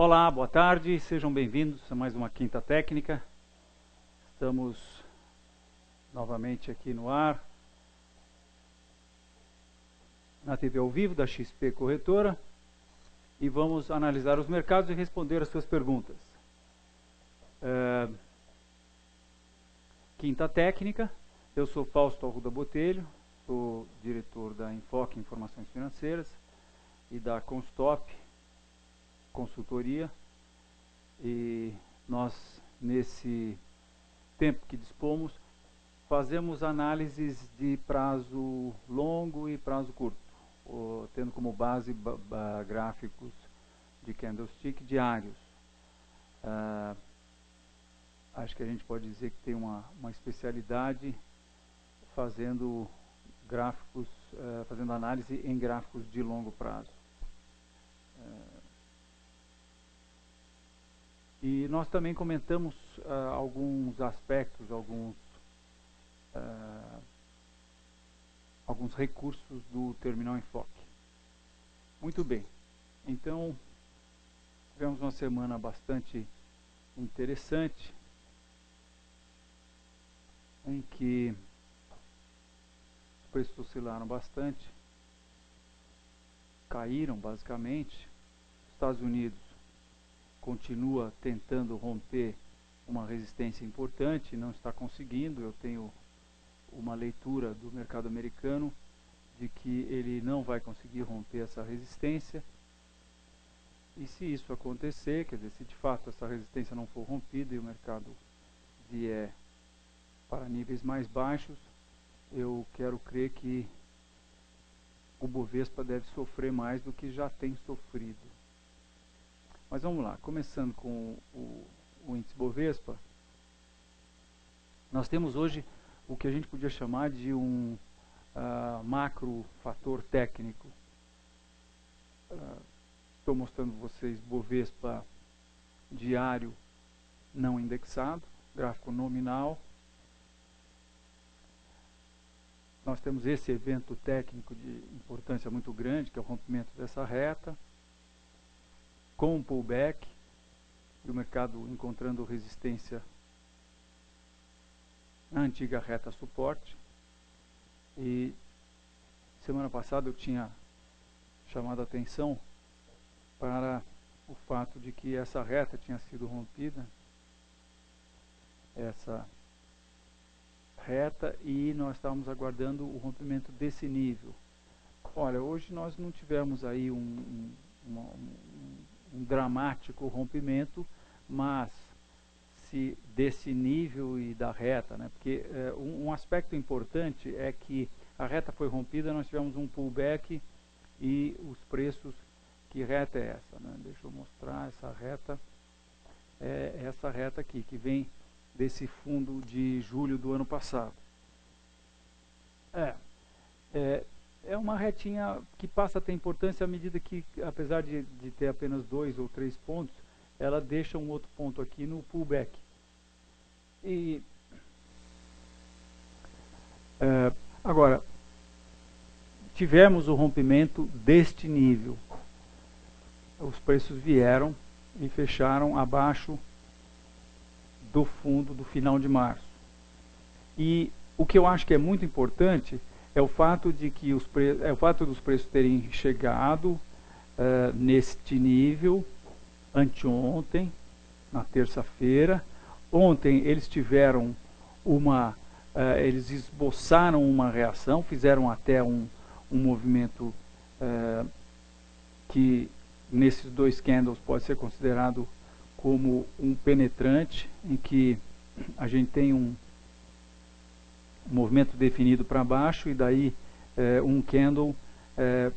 Olá, boa tarde, sejam bem-vindos a mais uma Quinta Técnica. Estamos novamente aqui no ar, na TV ao vivo da XP Corretora, e vamos analisar os mercados e responder as suas perguntas. É... Quinta Técnica, eu sou Fausto Arruda Botelho, sou diretor da Enfoque Informações Financeiras e da Constop Consultoria. E nós, nesse tempo que dispomos, fazemos análises de prazo longo e prazo curto, tendo como base gráficos de candlestick diários. Uh, acho que a gente pode dizer que tem uma, uma especialidade fazendo gráficos, uh, fazendo análise em gráficos de longo prazo. E nós também comentamos uh, alguns aspectos, alguns, alguns recursos do Terminal Enfoque. Muito bem, então tivemos uma semana bastante interessante em que os preços oscilaram bastante, caíram basicamente. Estados Unidos continua tentando romper uma resistência importante, não está conseguindo. Eu tenho uma leitura do mercado americano de que ele não vai conseguir romper essa resistência. E se isso acontecer, quer dizer, se de fato essa resistência não for rompida e o mercado vier para níveis mais baixos, eu quero crer que o Bovespa deve sofrer mais do que já tem sofrido. Mas vamos lá, começando com o, o índice Bovespa, nós temos hoje o que a gente podia chamar de um uh, macro fator técnico. Uh, estou mostrando vocês Bovespa diário não indexado, gráfico nominal, nós temos esse evento técnico de importância muito grande, que é o rompimento dessa reta, com um pullback, e o mercado encontrando resistência na antiga reta suporte. E semana passada eu tinha chamado a atenção para o fato de que essa reta tinha sido rompida, essa reta e nós estávamos aguardando o rompimento desse nível. Olha, hoje nós não tivemos aí um, um, um, um dramático rompimento, mas se desse nível e da reta, né? porque é, um, aspecto importante é que a reta foi rompida, nós tivemos um pullback e os preços, que reta é essa? Né? Deixa eu mostrar essa reta, é essa reta aqui, que vem desse fundo de julho do ano passado. É, é, é uma retinha que passa a ter importância à medida que, apesar de, de ter apenas dois ou três pontos, ela deixa um outro ponto aqui no pullback. E é, agora tivemos o rompimento deste nível. Os preços vieram e fecharam abaixo do fundo do final de março. E o que eu acho que é muito importante é o fato de que os pre... é o fato dos preços terem chegado uh, neste nível anteontem, na terça-feira. Ontem eles tiveram uma, uh, eles esboçaram uma reação, fizeram até um, um movimento uh, que nesses dois candles pode ser considerado como um penetrante, em que a gente tem um movimento definido para baixo e daí é, um candle é,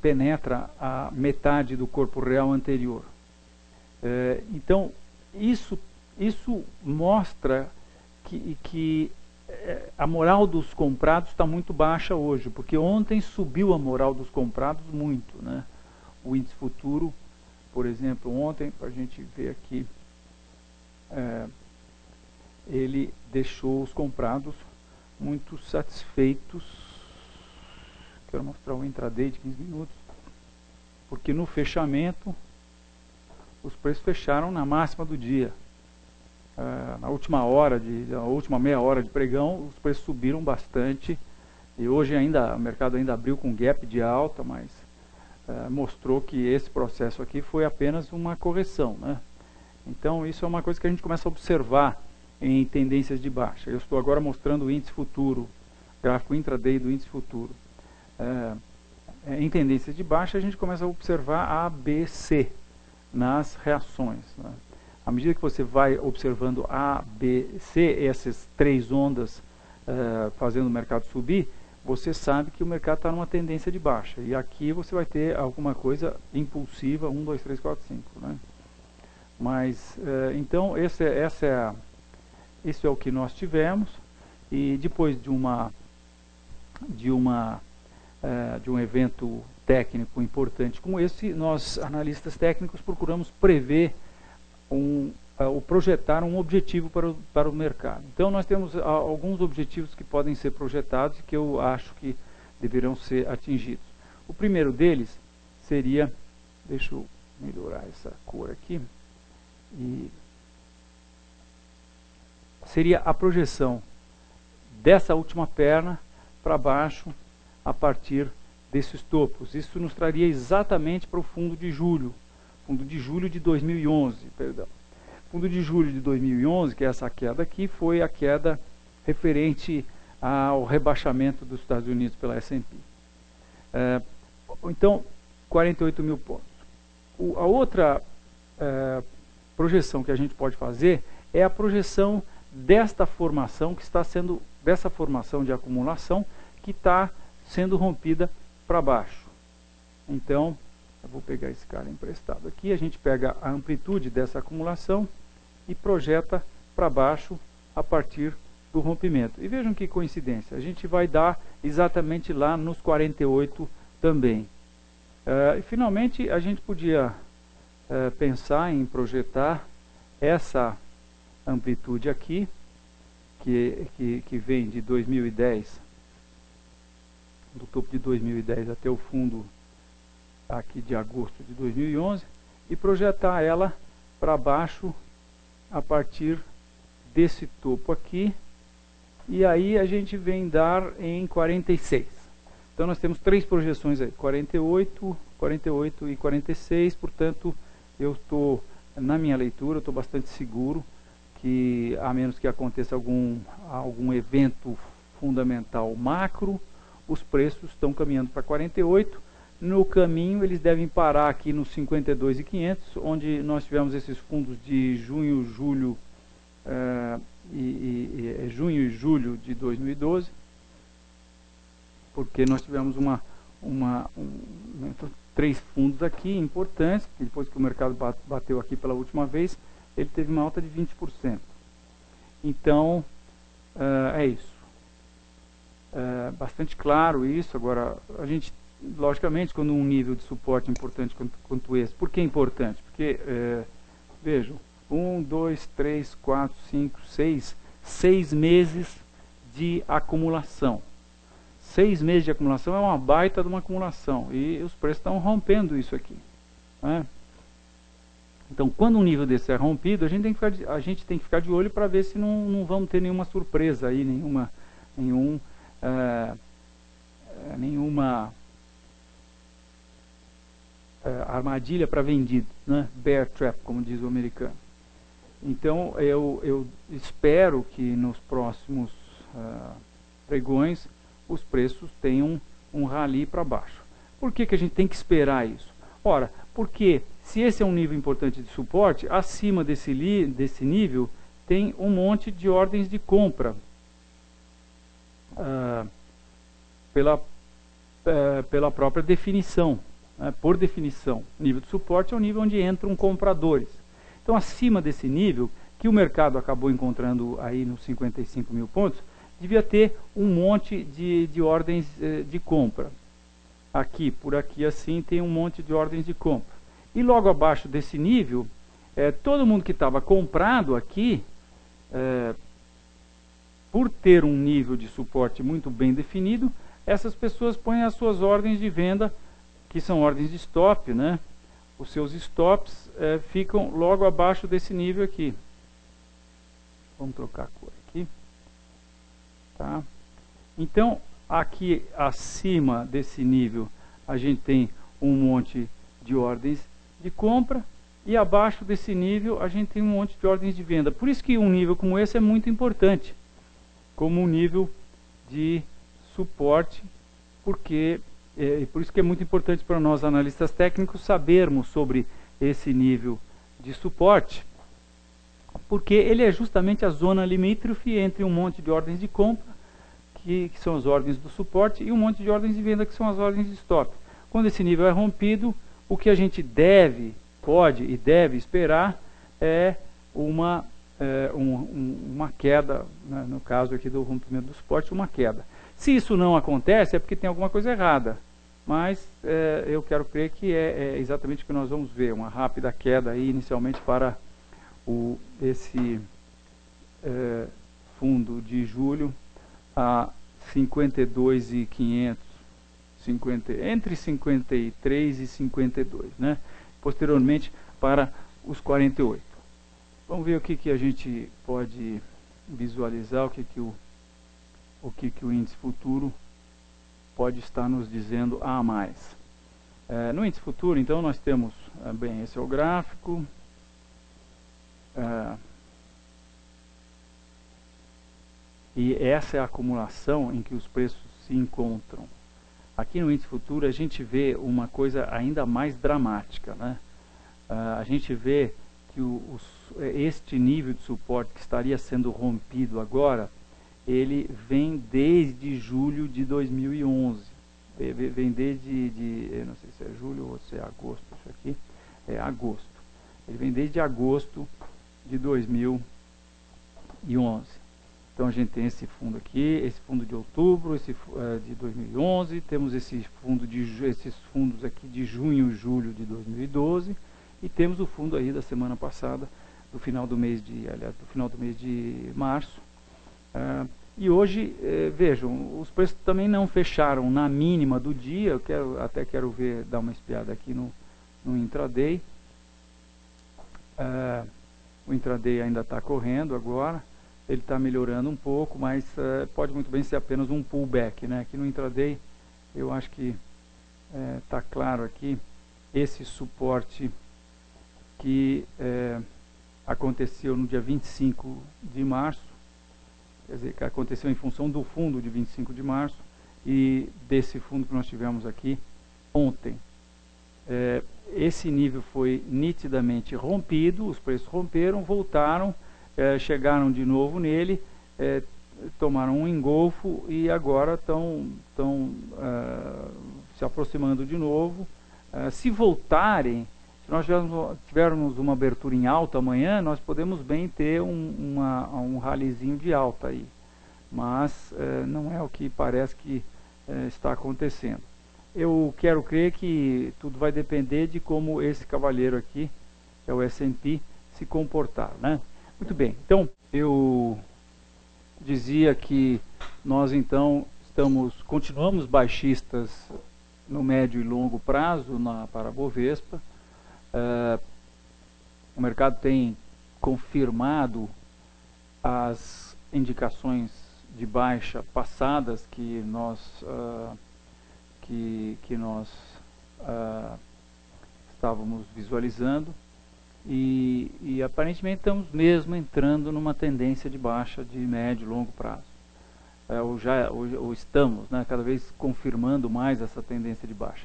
penetra a metade do corpo real anterior. É, então, isso, isso mostra que, que a moral dos comprados está muito baixa hoje, porque ontem subiu a moral dos comprados muito. Né? O índice futuro por exemplo, ontem, para a gente ver aqui, é, ele deixou os comprados muito satisfeitos. Quero mostrar o intraday de 15 minutos, porque no fechamento os preços fecharam na máxima do dia. Uh, na última hora, de, na última meia hora de pregão, os preços subiram bastante. E hoje ainda, o mercado ainda abriu com gap de alta, mas uh, mostrou que esse processo aqui foi apenas uma correção. Né? Então isso é uma coisa que a gente começa a observar em tendências de baixa. Eu estou agora mostrando o índice futuro, gráfico intraday do índice futuro. Uh, em tendências de baixa, a gente começa a observar A, B, C nas reações. Né? À medida que você vai observando A, B, C, essas três ondas uh, fazendo o mercado subir, você sabe que o mercado está numa tendência de baixa. E aqui você vai ter alguma coisa impulsiva, 1, 2, 3, 4, 5. Né? Mas, uh, então, esse, essa é a, esse é o que nós tivemos. E depois de uma, de uma uh, de um evento técnico importante como esse, nós, analistas técnicos, procuramos prever um, uh, ou projetar um objetivo para o, para o mercado. Então, nós temos uh, alguns objetivos que podem ser projetados e que eu acho que deverão ser atingidos. O primeiro deles seria, deixa eu melhorar essa cor aqui, e seria a projeção dessa última perna para baixo a partir desses topos. Isso nos traria exatamente para o fundo de julho, fundo de julho de 2011, perdão. Fundo de julho de 2011, que é essa queda aqui, foi a queda referente ao rebaixamento dos Estados Unidos pela S&P. É, então, 48 mil pontos. O, a outra é, projeção que a gente pode fazer é a projeção desta formação que está sendo, dessa formação de acumulação que está sendo rompida para baixo. Então, eu vou pegar esse cara emprestado aqui, a gente pega a amplitude dessa acumulação e projeta para baixo a partir do rompimento. E vejam que coincidência, a gente vai dar exatamente lá nos 48 também. Uh, e finalmente a gente podia uh, pensar em projetar essa amplitude aqui, que, que, que vem de 2010 do topo de 2010 até o fundo aqui de agosto de 2011 e projetar ela para baixo a partir desse topo aqui. E aí a gente vem dar em 46 então nós temos três projeções aí 48, 48 e 46 portanto eu estou na minha leitura estou bastante seguro que a menos que aconteça algum, algum evento fundamental macro os preços estão caminhando para 48. No caminho, eles devem parar aqui nos 52,500, onde nós tivemos esses fundos de junho, julho uh, e, e, e, é junho e julho de 2012, porque nós tivemos uma, uma um, três fundos aqui importantes, depois que o mercado bateu aqui pela última vez, ele teve uma alta de 20%. Então, uh, é isso é, bastante claro isso. Agora, a gente, logicamente, quando um nível de suporte importante quanto, quanto esse, por que é importante? Porque, é, vejam, um, dois, três, quatro, cinco, seis, seis meses de acumulação. Seis meses de acumulação é uma baita de uma acumulação e os preços estão rompendo isso aqui. Né? Então, quando um nível desse é rompido, a gente tem que ficar de, a gente tem que ficar de olho para ver se não, não vamos ter nenhuma surpresa aí, nenhuma, nenhum é, é, nenhuma é, armadilha para vendido, né? bear trap, como diz o americano. Então eu, eu espero que nos próximos uh, pregões os preços tenham um rally para baixo. Por que, que a gente tem que esperar isso? Ora, porque se esse é um nível importante de suporte, acima desse, li, desse nível tem um monte de ordens de compra ah, pela, uh, pela própria definição. Né? Por definição, nível de suporte é o nível onde entram compradores. Então, acima desse nível, que o mercado acabou encontrando aí nos 55 mil pontos, devia ter um monte de, de ordens uh, de compra. Aqui, por aqui assim, tem um monte de ordens de compra. E logo abaixo desse nível, é, todo mundo que estava comprado aqui, é, por ter um nível de suporte muito bem definido, essas pessoas põem as suas ordens de venda, que são ordens de stop, né? os seus stops é, ficam logo abaixo desse nível aqui. Vamos trocar a cor aqui. Tá? Então, aqui acima desse nível, a gente tem um monte de ordens de compra e abaixo desse nível a gente tem um monte de ordens de venda. Por isso que um nível como esse é muito importante, como um nível de suporte, porque é, por isso que é muito importante para nós analistas técnicos sabermos sobre esse nível de suporte, porque ele é justamente a zona limítrofe entre um monte de ordens de compra, que, que são as ordens do suporte, e um monte de ordens de venda, que são as ordens de stop. Quando esse nível é rompido, o que a gente deve, pode e deve esperar é uma, é, um, uma queda, né, no caso aqui do rompimento do suporte, uma queda. Se isso não acontece, é porque tem alguma coisa errada. Mas é, eu quero crer que é, é, exatamente o que nós vamos ver, uma rápida queda aí inicialmente para o, esse é, fundo de julho a 52,500 50, entre 53 e 52, né? Posteriormente para os 48. Vamos ver o que, que a gente pode visualizar, o que, que, o, o, que, que o índice futuro pode estar nos dizendo a mais. É, no índice futuro, então, nós temos, é, bem, esse é o gráfico. É, e essa é a acumulação em que os preços se encontram. Aqui no índice futuro a gente vê uma coisa ainda mais dramática. Né? Uh, a gente vê que o, este nível de suporte que estaria sendo rompido agora, ele vem desde julho de 2011. Vem desde, de, não sei se é julho ou se é agosto, isso aqui é agosto. Ele vem desde agosto de 2011. Então a gente tem esse fundo aqui, esse fundo de outubro, esse uh, de 2011, temos esse fundo de, esses fundos aqui de junho julho de 2012 e temos o fundo aí da semana passada, do final do mês de, aliás, do final do mês de março. Uh, e hoje, eh, vejam, os preços também não fecharam na mínima do dia, eu quero, até quero ver, dar uma espiada aqui no, no intraday. Uh, o intraday ainda está correndo agora ele está melhorando um pouco, mas uh, pode muito bem ser apenas um pullback. Né? Aqui no intraday, eu acho que está é, claro aqui esse suporte que é, aconteceu no dia 25 de março, quer dizer, que aconteceu em função do fundo de 25 de março e desse fundo que nós tivemos aqui ontem. É, esse nível foi nitidamente rompido, os preços romperam, voltaram, é, chegaram de novo nele, é, tomaram um engolfo e agora estão é, se aproximando de novo. É, se voltarem, se nós tivermos, uma abertura em alta amanhã, nós podemos bem ter um, uma, um ralizinho de alta aí. Mas é, não é o que parece que está acontecendo. Eu quero crer que tudo vai depender de como esse cavalheiro aqui, que é o S&P, se comportar, né? Muito bem, então eu dizia que nós então estamos, continuamos baixistas no médio e longo prazo na, para a Bovespa. Uh, o mercado tem confirmado as indicações de baixa passadas que nós, uh, que, que nós uh, estávamos visualizando. E, e, aparentemente estamos mesmo entrando numa tendência de baixa de médio e longo prazo. É, ou, já, ou, ou estamos né, cada vez confirmando mais essa tendência de baixa.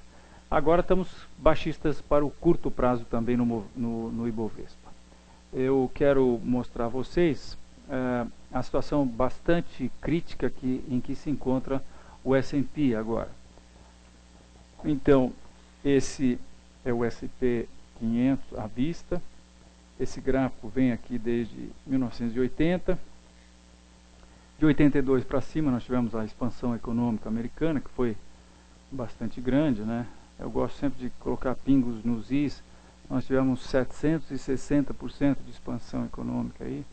Agora estamos baixistas para o curto prazo também no, no, no Ibovespa. Eu quero mostrar a vocês é, a situação bastante crítica que, em que se encontra o S&P agora. Então, esse é o S&P 500 à vista. Esse gráfico vem aqui desde 1980. De 82 para cima nós tivemos a expansão econômica americana, que foi bastante grande, né? Eu gosto sempre de colocar pingos nos is. Nós tivemos 760% de expansão econômica aí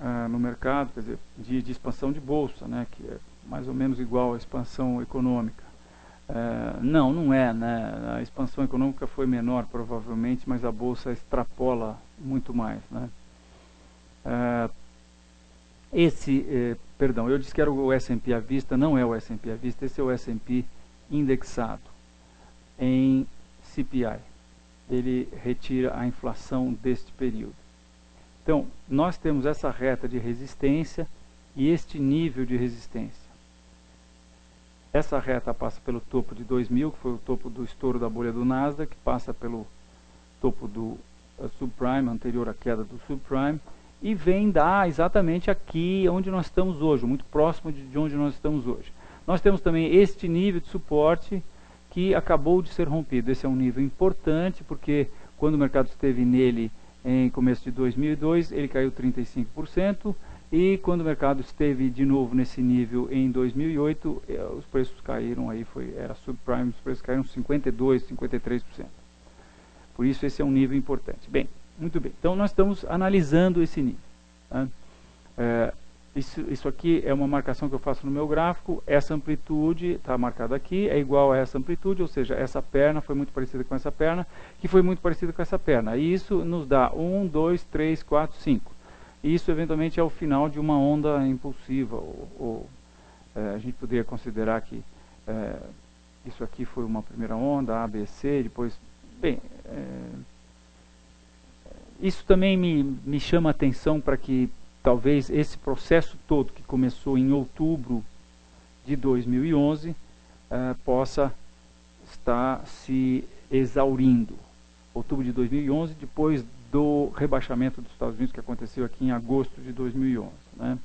ah, no mercado, quer dizer, de, de, expansão de bolsa, né? Que é mais ou menos igual à expansão econômica. É, não, não é. Né? A expansão econômica foi menor, provavelmente, mas a Bolsa extrapola muito mais. Né? É, esse, eh, perdão, eu disse que era o S&P à vista, não é o S&P à vista, esse é o S&P indexado em CPI. Ele retira a inflação deste período. Então, nós temos essa reta de resistência e este nível de resistência. Essa reta passa pelo topo de 2000, que foi o topo do estouro da bolha do Nasdaq, que passa pelo topo do uh, subprime, anterior à queda do subprime, e vem dar exatamente aqui onde nós estamos hoje, muito próximo de onde nós estamos hoje. Nós temos também este nível de suporte que acabou de ser rompido. Esse é um nível importante porque quando o mercado esteve nele em começo de 2002, ele caiu 35%, e quando o mercado esteve de novo nesse nível em 2008, eh, os preços caíram aí, foi, era subprime, os preços caíram 52, 53%. Por isso esse é um nível importante. Bem, muito bem. Então nós estamos analisando esse nível. Né? É, isso, isso aqui é uma marcação que eu faço no meu gráfico. Essa amplitude está marcada aqui, é igual a essa amplitude, ou seja, essa perna foi muito parecida com essa perna, que foi muito parecida com essa perna. E isso nos dá 1, 2, 3, 4, 5 isso eventualmente é o final de uma onda impulsiva, ou, ou é, a gente poderia considerar que é, isso aqui foi uma primeira onda, A, B, C, depois, bem, é, isso também me, me chama a atenção para que talvez esse processo todo que começou em outubro de 2011 é, possa estar se exaurindo. Outubro de 2011, depois do rebaixamento dos Estados Unidos que aconteceu aqui em agosto de 2011. Né?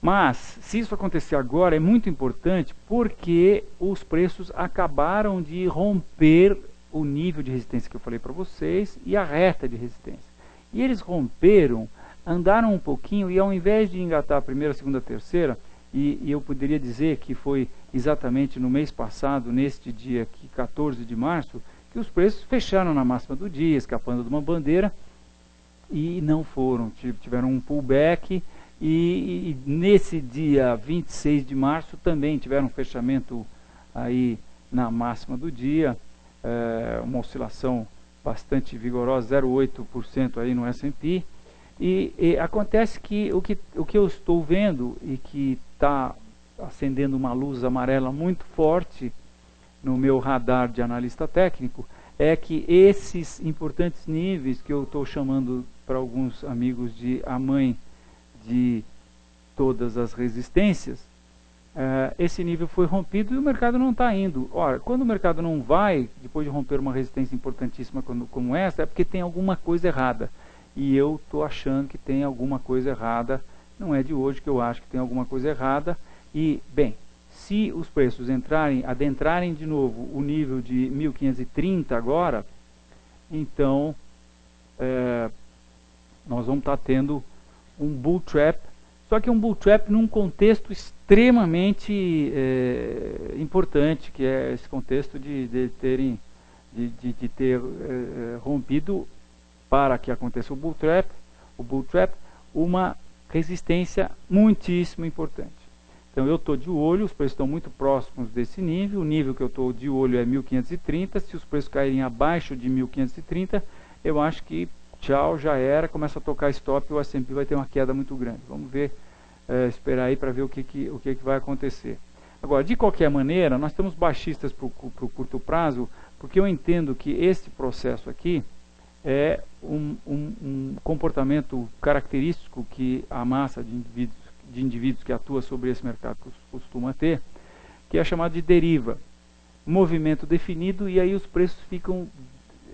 Mas, se isso acontecer agora, é muito importante porque os preços acabaram de romper o nível de resistência que eu falei para vocês e a reta de resistência. E eles romperam, andaram um pouquinho e ao invés de engatar a primeira, a segunda, a terceira, e, e, eu poderia dizer que foi exatamente no mês passado, neste dia aqui, 14 de março, que os preços fecharam na máxima do dia, escapando de uma bandeira, e não foram, tiveram um pullback, e, e nesse dia 26 de março também tiveram um fechamento aí na máxima do dia, é, uma oscilação bastante vigorosa, 0,8% aí no S&P, e, e, acontece que o, que o que eu estou vendo e que está acendendo uma luz amarela muito forte no meu radar de analista técnico é que esses importantes níveis que eu estou chamando para alguns amigos de a mãe de todas as resistências, uh, esse nível foi rompido e o mercado não está indo. Ora, quando o mercado não vai, depois de romper uma resistência importantíssima como, como essa, é porque tem alguma coisa errada. E eu estou achando que tem alguma coisa errada. Não é de hoje que eu acho que tem alguma coisa errada. E, bem, se os preços entrarem, adentrarem de novo o nível de 1530 agora, então é, nós vamos estar tá tendo um bull trap, só que um bull trap num contexto extremamente é, importante, que é esse contexto de, de terem de, de, de ter é, rompido para que aconteça o bull trap, o bull trap, uma resistência muitíssimo importante. Então eu estou de olho, os preços estão muito próximos desse nível, o nível que eu estou de olho é 1530, se os preços caírem abaixo de 1530, eu acho que tchau, já era, começa a tocar stop e o S&P vai ter uma queda muito grande. Vamos ver, é, esperar aí para ver o, que, que, o que, que vai acontecer. Agora, de qualquer maneira, nós estamos baixistas para o curto prazo, porque eu entendo que esse processo aqui é um, um, um comportamento característico que a massa de indivíduos de indivíduos que atua sobre esse mercado costuma ter, que é chamado de deriva. Movimento definido e aí os preços ficam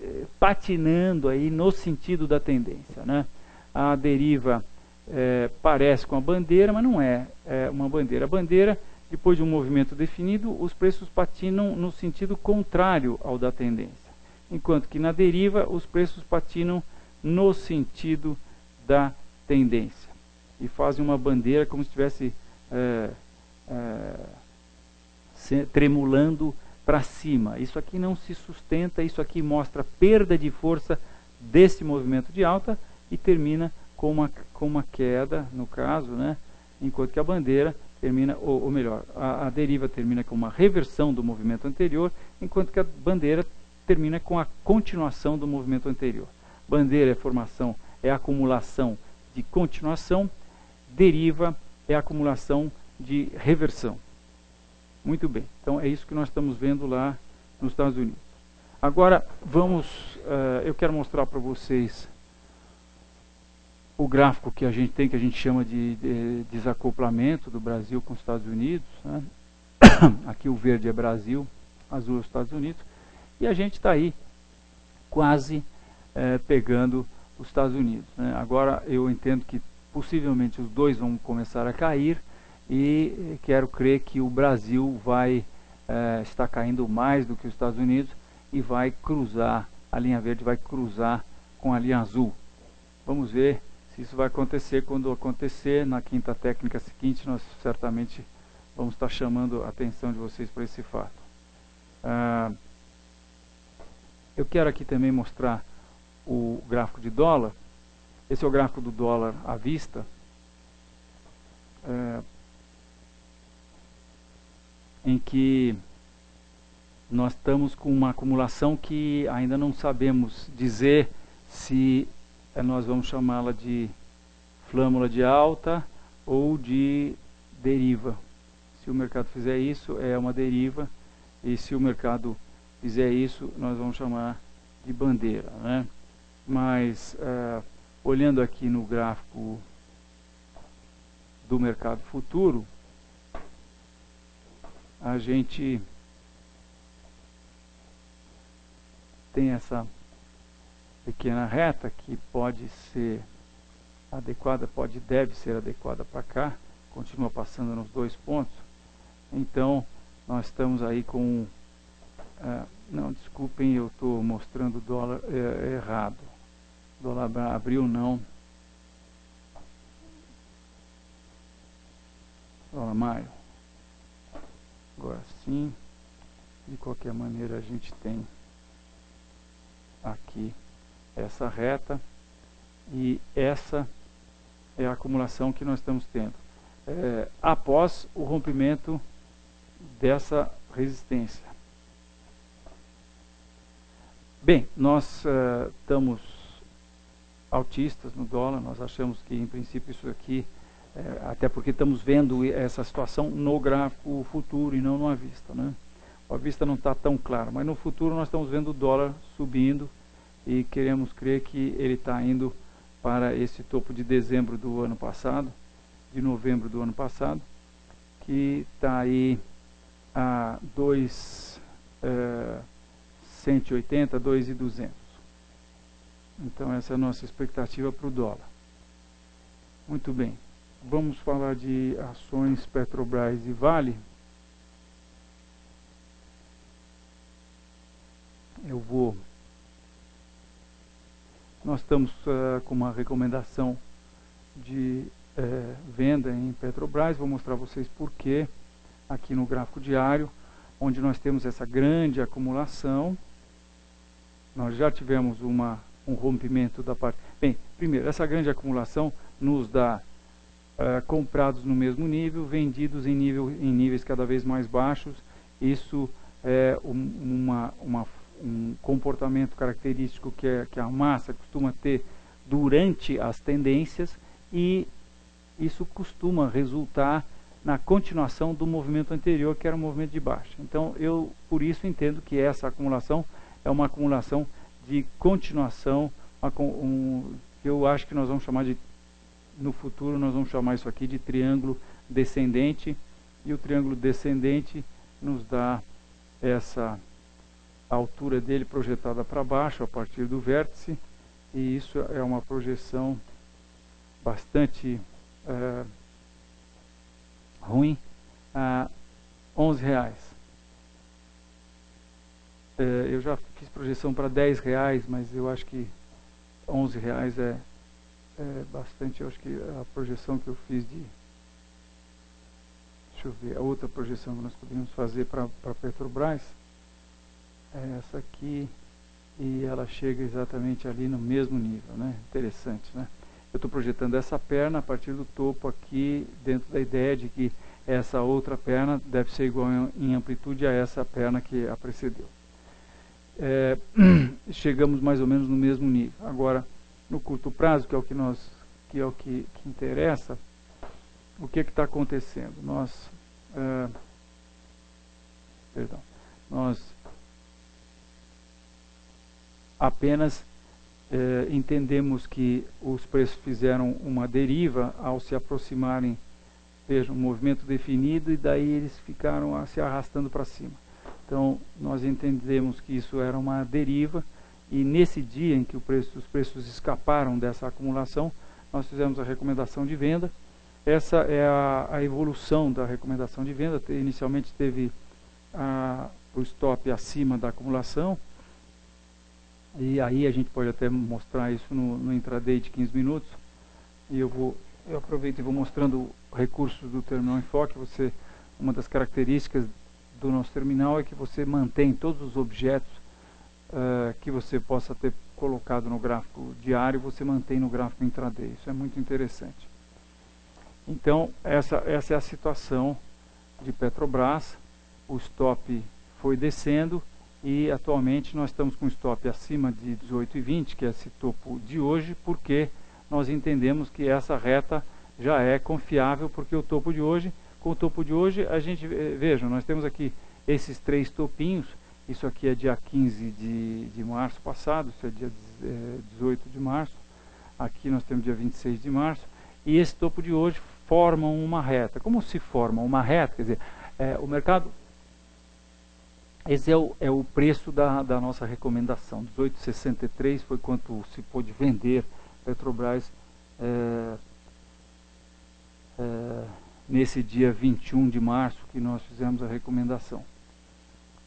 eh, patinando aí no sentido da tendência. Né? A deriva eh, parece com a bandeira, mas não é, é uma bandeira. A bandeira, depois de um movimento definido, os preços patinam no sentido contrário ao da tendência. Enquanto que na deriva, os preços patinam no sentido da tendência e fazem uma bandeira como se estivesse é, é, tremulando para cima. Isso aqui não se sustenta, isso aqui mostra perda de força desse movimento de alta e termina com uma, com uma queda, no caso, né? enquanto que a bandeira termina, ou, ou melhor, a, a, deriva termina com uma reversão do movimento anterior, enquanto que a bandeira termina com a continuação do movimento anterior. Bandeira é formação, é acumulação de continuação, deriva é acumulação de reversão. Muito bem, então é isso que nós estamos vendo lá nos Estados Unidos. Agora, vamos, uh, eu quero mostrar para vocês o gráfico que a gente tem, que a gente chama de, de desacoplamento do Brasil com os Estados Unidos. Né? Aqui o verde é Brasil, azul é os Estados Unidos. E a gente está aí quase é, pegando os Estados Unidos. Né? Agora eu entendo que possivelmente os dois vão começar a cair e quero crer que o Brasil vai é, estar caindo mais do que os Estados Unidos e vai cruzar, a linha verde vai cruzar com a linha azul. Vamos ver se isso vai acontecer. Quando acontecer, na quinta técnica seguinte, nós certamente vamos estar chamando a atenção de vocês para esse fato. Ah, eu quero aqui também mostrar o gráfico de dólar. Esse é o gráfico do dólar à vista. É, em que nós estamos com uma acumulação que ainda não sabemos dizer se é, nós vamos chamá-la de flâmula de alta ou de deriva. Se o mercado fizer isso, é uma deriva, e se o mercado fizer isso, nós vamos chamar de bandeira. Né? Mas, é, olhando aqui no gráfico do mercado futuro, a gente tem essa pequena reta que pode ser adequada, pode deve ser adequada para cá, continua passando nos dois pontos. Então, nós estamos aí com... Uh, não, desculpem, eu estou mostrando o dólar é, errado. Dólar abriu não. Maio. Agora sim, de qualquer maneira a gente tem aqui essa reta e essa é a acumulação que nós estamos tendo. É, após o rompimento dessa resistência. Bem, nós uh, estamos altistas no dólar, nós achamos que em princípio isso aqui é, até porque estamos vendo essa situação no gráfico futuro e não no vista. Né? À vista não está tão claro, mas no futuro nós estamos vendo o dólar subindo e queremos crer que ele está indo para esse topo de dezembro do ano passado, de novembro do ano passado, que está aí a 2,180, 2,200. Então essa é a nossa expectativa para o dólar. Muito bem vamos falar de ações Petrobras e Vale. Eu vou. Nós estamos uh, com uma recomendação de uh, venda em Petrobras. Vou mostrar a vocês por quê aqui no gráfico diário, onde nós temos essa grande acumulação. Nós já tivemos uma, um rompimento da parte. Bem, primeiro, essa grande acumulação nos dá uh, comprados no mesmo nível, vendidos em, nível, em níveis cada vez mais baixos. Isso é um, uma, uma, um comportamento característico que, é, que a massa costuma ter durante as tendências e isso costuma resultar na continuação do movimento anterior, que era o movimento de baixa. Então, eu por isso entendo que essa acumulação é uma acumulação de continuação, um, eu acho que nós vamos chamar de no futuro nós vamos chamar isso aqui de triângulo descendente. E o triângulo descendente nos dá essa altura dele projetada para baixo a partir do vértice. E isso é uma projeção bastante é, ruim a 11 reais eu já fiz projeção para 10 reais mas eu acho que 11 reais é é, bastante, eu acho que a projeção que eu fiz de. Deixa eu ver, a outra projeção que nós poderíamos fazer para a Petrobras é essa aqui e ela chega exatamente ali no mesmo nível, né? Interessante, né? Eu estou projetando essa perna a partir do topo aqui, dentro da ideia de que essa outra perna deve ser igual em amplitude a essa perna que a precedeu. É, chegamos mais ou menos no mesmo nível. Agora, no curto prazo, que é o que nós, que é o que, que interessa, o que está acontecendo? Nós, é, perdão, nós apenas é, entendemos que os preços fizeram uma deriva ao se aproximarem veja, um movimento definido e daí eles ficaram se arrastando para cima. Então, nós entendemos que isso era uma deriva e nesse dia em que preço, os preços escaparam dessa acumulação, nós fizemos a recomendação de venda. Essa é a, a evolução da recomendação de venda. Inicialmente teve a, o stop acima da acumulação, e aí a gente pode até mostrar isso no, no intraday de 15 minutos. E eu vou eu aproveito e vou mostrando recursos do terminal enfoque. Você, uma das características do nosso terminal é que você mantém todos os objetos uh, que você possa ter colocado no gráfico diário, você mantém no gráfico intraday. Isso é muito interessante. Então, essa, essa é a situação de Petrobras. O stop foi descendo e atualmente nós estamos com stop acima de 18,20, que é esse topo de hoje, porque nós entendemos que essa reta já é confiável, porque o topo de hoje, com o topo de hoje, a gente, eh, vejam, nós temos aqui esses três topinhos, isso aqui é dia 15 de, de março passado, isso é dia 18 eh, de março, aqui nós temos dia 26 de março, e esse topo de hoje formam uma reta. Como se forma uma reta? Quer dizer, é, o mercado esse é o, é o preço da, da nossa recomendação. 18,63 foi quanto se pôde vender Petrobras é, é, nesse dia 21 de março que nós fizemos a recomendação.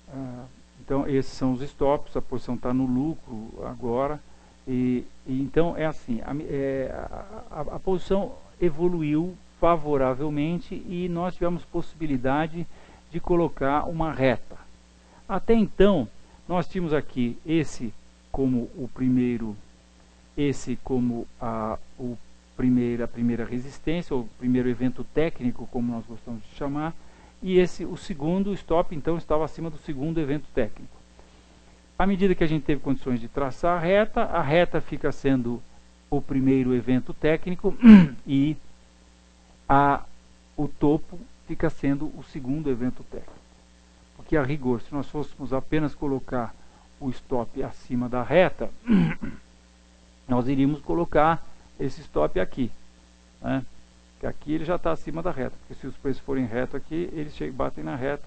É, então, esses são os stops, a posição está no lucro agora. E, e, então, é assim, a, é, a, a, a posição evoluiu favoravelmente e nós tivemos possibilidade de colocar uma reta. Até então, nós tínhamos aqui esse como o primeiro esse como a, o primeira, a primeira resistência, ou primeiro evento técnico, como nós gostamos de chamar, e esse, o segundo stop, então, estava acima do segundo evento técnico. À medida que a gente teve condições de traçar a reta, a reta fica sendo o primeiro evento técnico e a, o topo fica sendo o segundo evento técnico. Porque a rigor, se nós fôssemos apenas colocar o stop acima da reta, nós iríamos colocar esse stop aqui. Né? Que aqui ele já está acima da reta, porque se os preços forem reto aqui, eles chegam, batem na reta.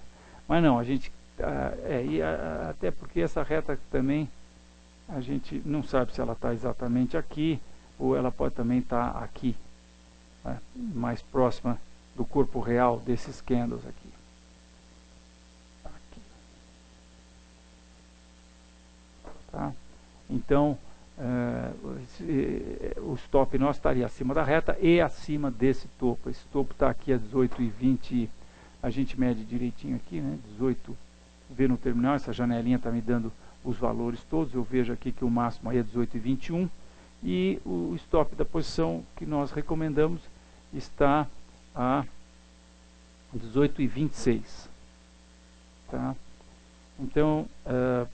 Mas não, a gente. É, e, até porque essa reta também a gente não sabe se ela está exatamente aqui ou ela pode também estar tá aqui, né? mais próxima do corpo real desses candles aqui. aqui. Tá? Então, uh, o stop nosso estaria acima da reta e acima desse topo. Esse topo está aqui a 18,20, a gente mede direitinho aqui, né? 18, vê no terminal, essa janelinha está me dando os valores todos, eu vejo aqui que o máximo aí é 18,21 e o stop da posição que nós recomendamos está a 18,26. Tá? Então, uh,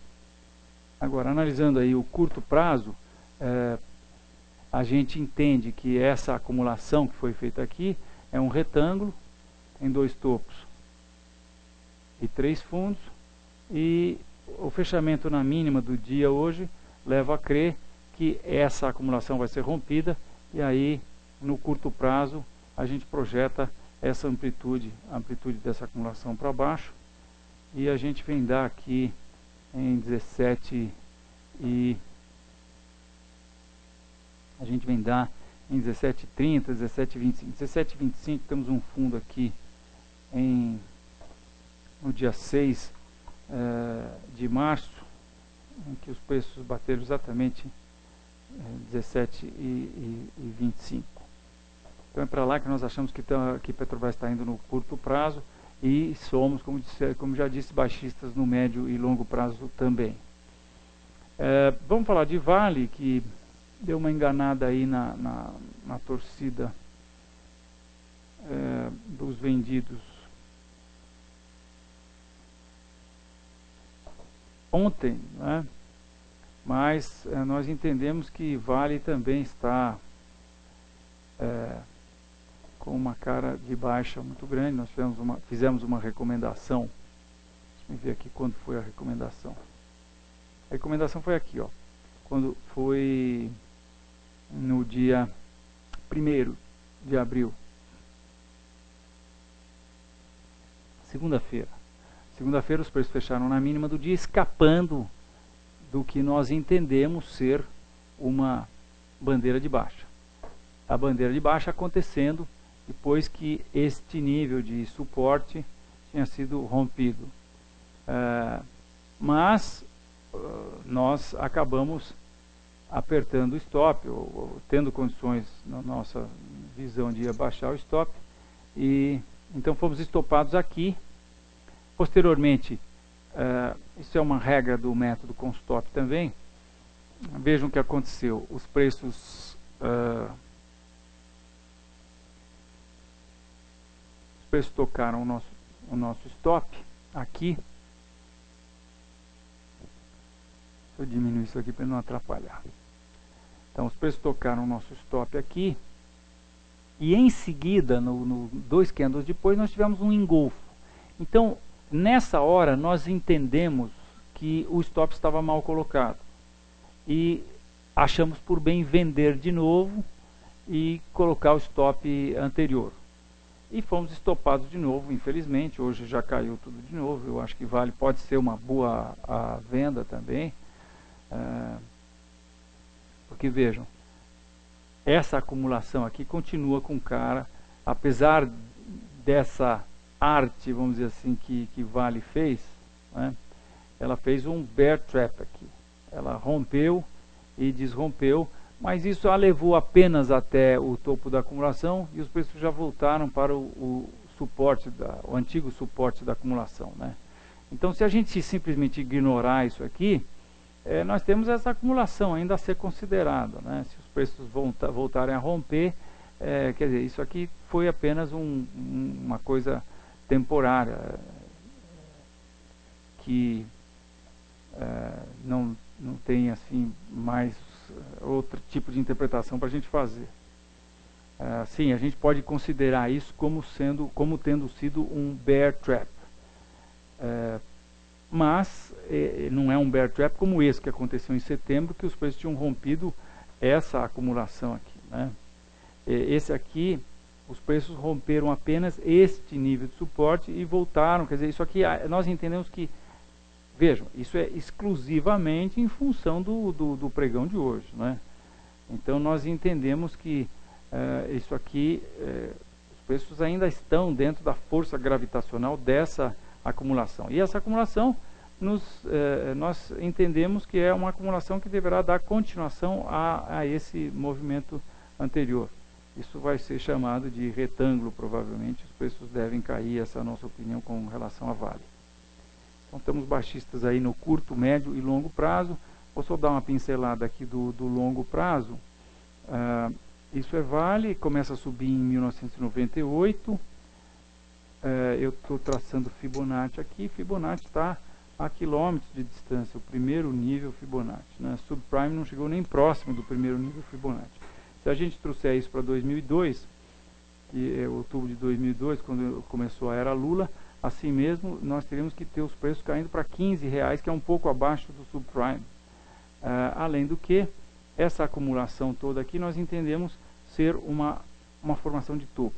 Agora, analisando aí o curto prazo, é, a gente entende que essa acumulação que foi feita aqui é um retângulo em dois topos e três fundos e o fechamento na mínima do dia hoje leva a crer que essa acumulação vai ser rompida e aí no curto prazo a gente projeta essa amplitude, amplitude dessa acumulação para baixo e a gente vem dar aqui em 17 e a gente vem dar em 17,30, 17,25. 17,25 temos um fundo aqui em, no dia 6 eh, de março, em que os preços bateram exatamente eh, 17 e, e, e 25. Então é para lá que nós achamos que, tá, que Petrobras está indo no curto prazo e somos, como, disse, como já disse, baixistas no médio e longo prazo também. É, vamos falar de Vale, que deu uma enganada aí na, na, na torcida é, dos vendidos. Ontem, né? mas é, nós entendemos que Vale também está é, com uma cara de baixa muito grande. Nós fizemos uma, fizemos uma recomendação. Deixa eu ver aqui quando foi a recomendação. A recomendação foi aqui, ó. Quando foi no dia 1 de abril. Segunda-feira. Segunda-feira os preços fecharam na mínima do dia, escapando do que nós entendemos ser uma bandeira de baixa. A bandeira de baixa acontecendo depois que este nível de suporte tinha sido rompido. Uh, mas uh, nós acabamos apertando o stop, ou, ou, tendo condições na nossa visão de abaixar o stop, e então fomos estopados aqui. Posteriormente, uh, isso é uma regra do método com stop também. Vejam o que aconteceu. Os preços uh, os preços tocaram o nosso, o nosso stop aqui. Deixa eu diminuir isso aqui para não atrapalhar. Então os preços tocaram o nosso stop aqui. E em seguida, no, no dois candles depois, nós tivemos um engolfo. Então, nessa hora, nós entendemos que o stop estava mal colocado. E achamos por bem vender de novo e colocar o stop anterior. E fomos estopados de novo, infelizmente. Hoje já caiu tudo de novo. Eu acho que vale, pode ser uma boa a venda também. É, porque vejam, essa acumulação aqui continua com cara, apesar dessa arte, vamos dizer assim, que, que Vale fez, né, ela fez um bear trap aqui. Ela rompeu e desrompeu, mas isso a levou apenas até o topo da acumulação e os preços já voltaram para o, o suporte, da, o antigo suporte da acumulação. Né? Então, se a gente simplesmente ignorar isso aqui, é, nós temos essa acumulação ainda a ser considerada. Né? Se os preços volta, voltarem a romper, é, quer dizer, isso aqui foi apenas um, uma coisa temporária que é, não, não tem assim mais outro tipo de interpretação para a gente fazer. É, sim, a gente pode considerar isso como sendo, como tendo sido um bear trap. É, mas é, não é um bear trap como esse que aconteceu em setembro, que os preços tinham rompido essa acumulação aqui. Né? Esse aqui, os preços romperam apenas este nível de suporte e voltaram. Quer dizer, isso aqui nós entendemos que, vejam, isso é exclusivamente em função do, do, do pregão de hoje. Né? Então nós entendemos que uh, isso aqui, uh, os preços ainda estão dentro da força gravitacional dessa acumulação. E essa acumulação, nos, eh, nós entendemos que é uma acumulação que deverá dar continuação a, a esse movimento anterior. Isso vai ser chamado de retângulo, provavelmente. Os preços devem cair, essa é a nossa opinião com relação a Vale. Então, temos baixistas aí no curto, médio e longo prazo. Vou só dar uma pincelada aqui do, do longo prazo. Uh, isso é Vale, começa a subir em 1998 é, eu estou traçando Fibonacci aqui, Fibonacci está a quilômetros de distância, o primeiro nível Fibonacci. Né? Subprime não chegou nem próximo do primeiro nível Fibonacci. Se a gente trouxer isso para 2002, que é outubro de 2002, quando começou a era Lula, assim mesmo nós teríamos que ter os preços caindo para 15 reais, que é um pouco abaixo do subprime. Uh, além do que, essa acumulação toda aqui nós entendemos ser uma, uma formação de topo.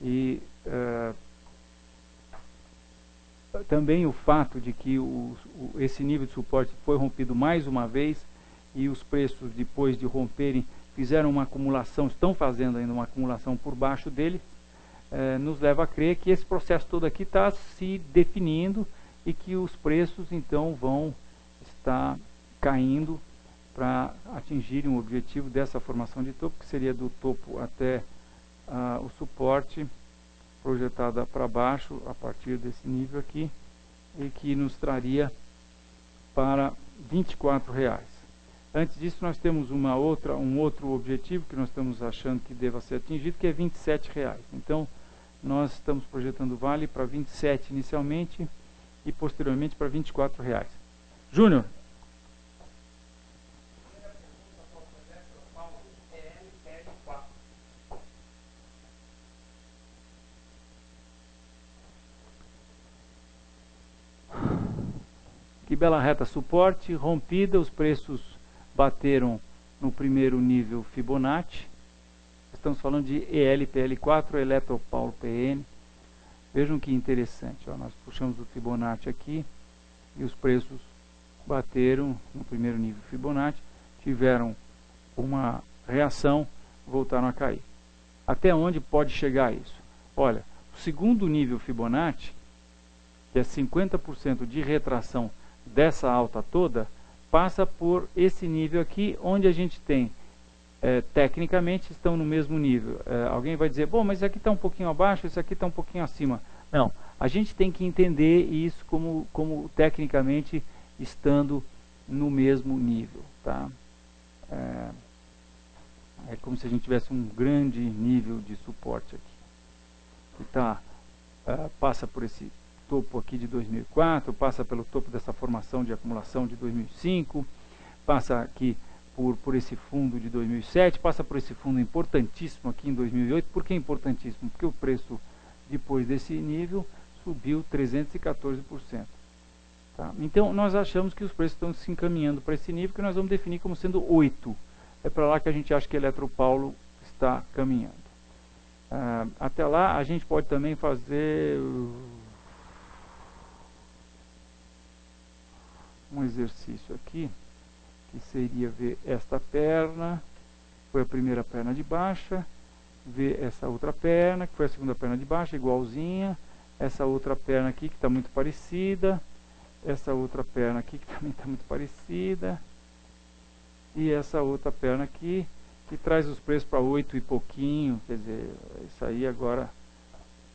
E uh, também o fato de que o, o, esse nível de suporte foi rompido mais uma vez e os preços, depois de romperem, fizeram uma acumulação, estão fazendo ainda uma acumulação por baixo dele, eh, nos leva a crer que esse processo todo aqui está se definindo e que os preços então vão estar caindo para atingirem o objetivo dessa formação de topo, que seria do topo até ah, o suporte projetada para baixo a partir desse nível aqui e que nos traria para 24 reais. Antes disso, nós temos uma outra, um outro objetivo que nós estamos achando que deva ser atingido, que é 27 reais. Então, nós estamos projetando vale para 27 inicialmente e posteriormente para 24 reais. Júnior. Que bela reta suporte, rompida, os preços bateram no primeiro nível Fibonacci. Estamos falando de ELPL4, Eletropaulo PN. Vejam que interessante, ó, nós puxamos o Fibonacci aqui e os preços bateram no primeiro nível Fibonacci, tiveram uma reação, voltaram a cair. Até onde pode chegar isso? Olha, o segundo nível Fibonacci, que é 50% de retração dessa alta toda, passa por esse nível aqui, onde a gente tem, é, tecnicamente, estão no mesmo nível. É, alguém vai dizer, bom, mas isso aqui está um pouquinho abaixo, isso aqui está um pouquinho acima. Não, a gente tem que entender isso como, como tecnicamente estando no mesmo nível. Tá? É, é como se a gente tivesse um grande nível de suporte aqui. Tá, uh, passa por esse topo aqui de 2004, passa pelo topo dessa formação de acumulação de 2005, passa aqui por, por esse fundo de 2007, passa por esse fundo importantíssimo aqui em 2008. Por que importantíssimo? Porque o preço depois desse nível subiu 314%. Tá? Então, nós achamos que os preços estão se encaminhando para esse nível que nós vamos definir como sendo 8. É para lá que a gente acha que Eletropaulo está caminhando. Uh, até lá, a gente pode também fazer um exercício aqui, que seria ver esta perna, foi a primeira perna de baixa, ver essa outra perna, que foi a segunda perna de baixa, igualzinha, essa outra perna aqui que está muito parecida, essa outra perna aqui que também está muito parecida, e essa outra perna aqui, que traz os preços para 8 e pouquinho, quer dizer, isso aí agora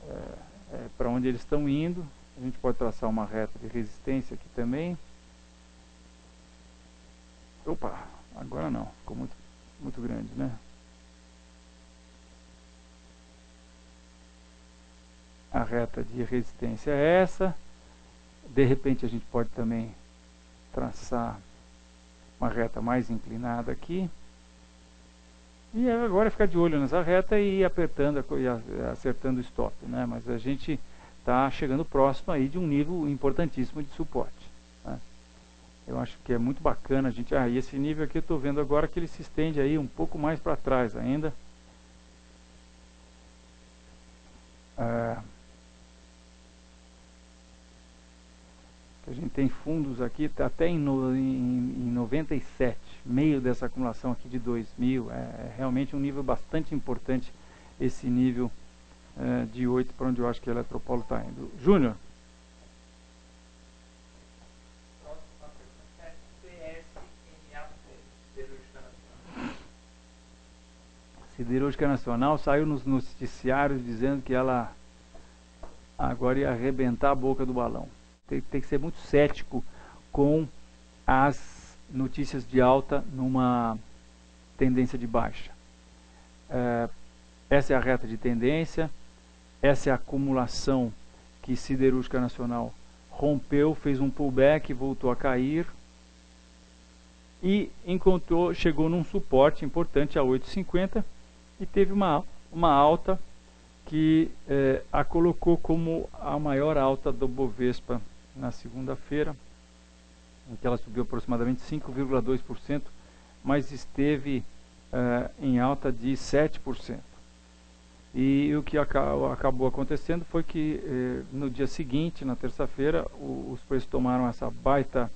é, é para onde eles estão indo, a gente pode traçar uma reta de resistência aqui também, Opa, agora não, ficou muito, muito grande, né? A reta de resistência é essa. De repente a gente pode também traçar uma reta mais inclinada aqui. E agora é ficar de olho nessa reta e ir apertando acertando o stop, né? Mas a gente está chegando próximo aí de um nível importantíssimo de suporte. Eu acho que é muito bacana a gente. Ah, e esse nível aqui eu estou vendo agora que ele se estende aí um pouco mais para trás ainda. Ah, a gente tem fundos aqui tá até em, no, em, em 97, meio dessa acumulação aqui de 2000. É, é realmente um nível bastante importante esse nível é, de 8 para onde eu acho que a Eletropolo está indo. Júnior. Siderúrgica Nacional saiu nos noticiários dizendo que ela agora ia arrebentar a boca do balão. Tem, tem que ser muito cético com as notícias de alta numa tendência de baixa. É, essa é a reta de tendência, essa é a acumulação que Siderúrgica Nacional rompeu, fez um pullback, voltou a cair e encontrou, chegou num suporte importante a 8,50 e teve uma, uma alta que é, a colocou como a maior alta do Bovespa na segunda-feira, em que ela subiu aproximadamente 5,2%, mas esteve é, em alta de 7%. E o que acabou acontecendo foi que é, no dia seguinte, na terça-feira, os preços tomaram essa baita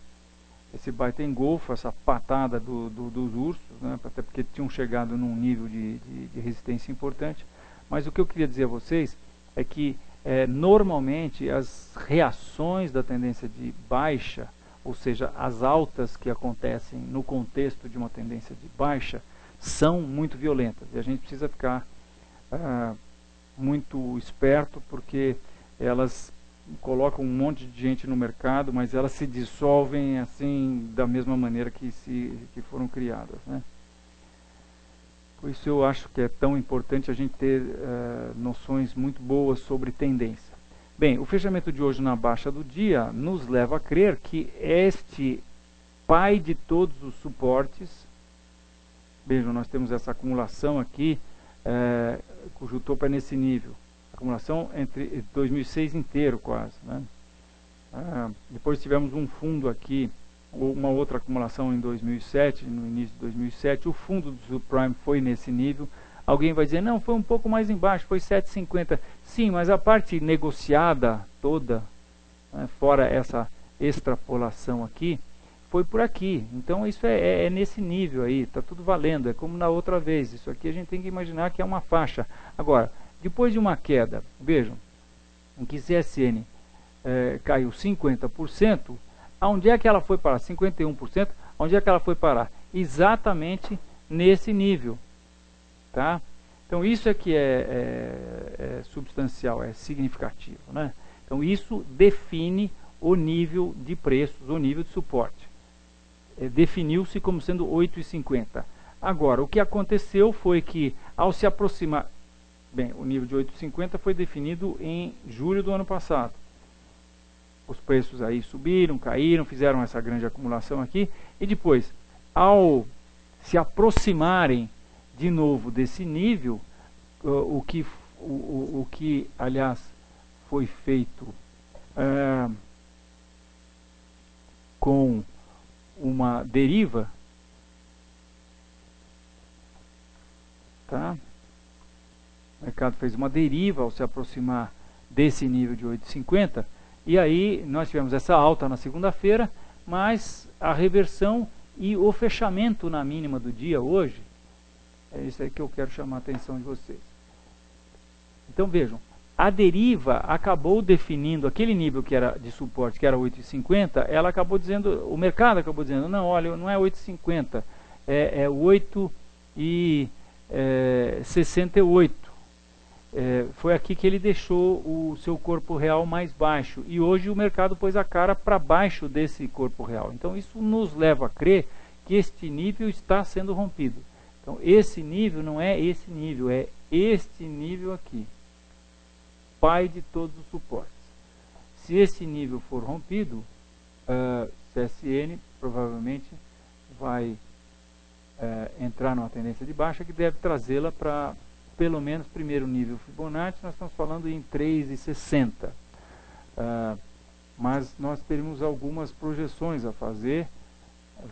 esse baita engolfo, essa patada do, do, dos ursos, né, até porque tinham chegado num nível de, de, de, resistência importante. Mas o que eu queria dizer a vocês é que é, normalmente as reações da tendência de baixa, ou seja, as altas que acontecem no contexto de uma tendência de baixa, são muito violentas. E a gente precisa ficar ah, muito esperto porque elas colocam um monte de gente no mercado, mas elas se dissolvem assim da mesma maneira que, se, que foram criadas. Né? Por isso eu acho que é tão importante a gente ter uh, noções muito boas sobre tendência. Bem, o fechamento de hoje na baixa do dia nos leva a crer que este pai de todos os suportes. Vejam, nós temos essa acumulação aqui, é, cujo topo é nesse nível. Acumulação entre 2006 inteiro quase. Né? Ah, depois tivemos um fundo aqui, uma outra acumulação em 2007, no início de 2007. O fundo do subprime foi nesse nível. Alguém vai dizer, não, foi um pouco mais embaixo, foi 7,50. Sim, mas a parte negociada toda, né, fora essa extrapolação aqui, foi por aqui. Então isso é, é, é nesse nível aí, está tudo valendo, é como na outra vez. Isso aqui a gente tem que imaginar que é uma faixa. Agora, depois de uma queda, vejam, em que CSN é, caiu 50%, aonde é que ela foi parar? 51%, onde é que ela foi parar? Exatamente nesse nível. Tá? Então isso é que é, é, é substancial, é significativo. Né? Então isso define o nível de preços, o nível de suporte. É, Definiu-se como sendo 8,50. Agora, o que aconteceu foi que, ao se aproximar... Bem, o nível de 8,50 foi definido em julho do ano passado. Os preços aí subiram, caíram, fizeram essa grande acumulação aqui. E depois, ao se aproximarem de novo desse nível, o, que, o, o, que, aliás, foi feito uh, com uma deriva, tá? O mercado fez uma deriva ao se aproximar desse nível de 8,50 e aí nós tivemos essa alta na segunda-feira, mas a reversão e o fechamento na mínima do dia hoje é isso aí que eu quero chamar a atenção de vocês. Então vejam, a deriva acabou definindo aquele nível que era de suporte, que era 8,50, ela acabou dizendo, o mercado acabou dizendo, não, olha, não é 8,50, é, é 8,68. É, foi aqui que ele deixou o seu corpo real mais baixo. E hoje o mercado pôs a cara para baixo desse corpo real. Então isso nos leva a crer que este nível está sendo rompido. Então, esse nível não é esse nível, é este nível aqui. Pai de todos os suportes. Se esse nível for rompido, uh, CSN provavelmente vai uh, entrar numa tendência de baixa que deve trazê-la para pelo menos primeiro nível Fibonacci, nós estamos falando em 3,60. Uh, mas nós teremos algumas projeções a fazer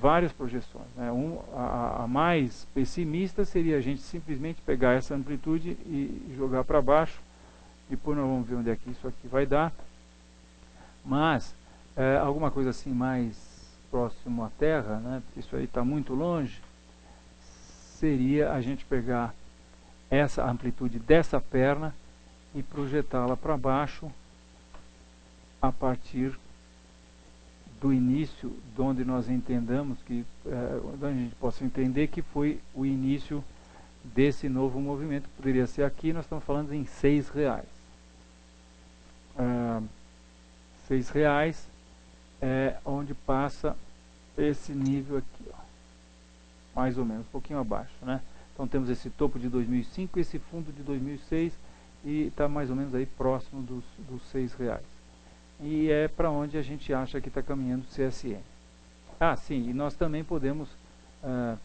várias projeções. Né? Um, a, a, mais pessimista seria a gente simplesmente pegar essa amplitude e jogar para baixo. Depois nós vamos ver onde é que isso aqui vai dar. Mas é, alguma coisa assim mais próximo à Terra, né? porque isso aí está muito longe, seria a gente pegar essa amplitude dessa perna e projetá-la para baixo a partir do início, de onde nós entendamos que, é, onde a gente possa entender que foi o início desse novo movimento. Poderia ser aqui, nós estamos falando em seis reais. Ah, seis reais é onde passa esse nível aqui, ó, mais ou menos, um pouquinho abaixo, né? Então temos esse topo de 2005, esse fundo de 2006 e está mais ou menos aí próximo dos, dos seis reais. E é para onde a gente acha que está caminhando o CSN. Ah, sim, e nós também podemos uh,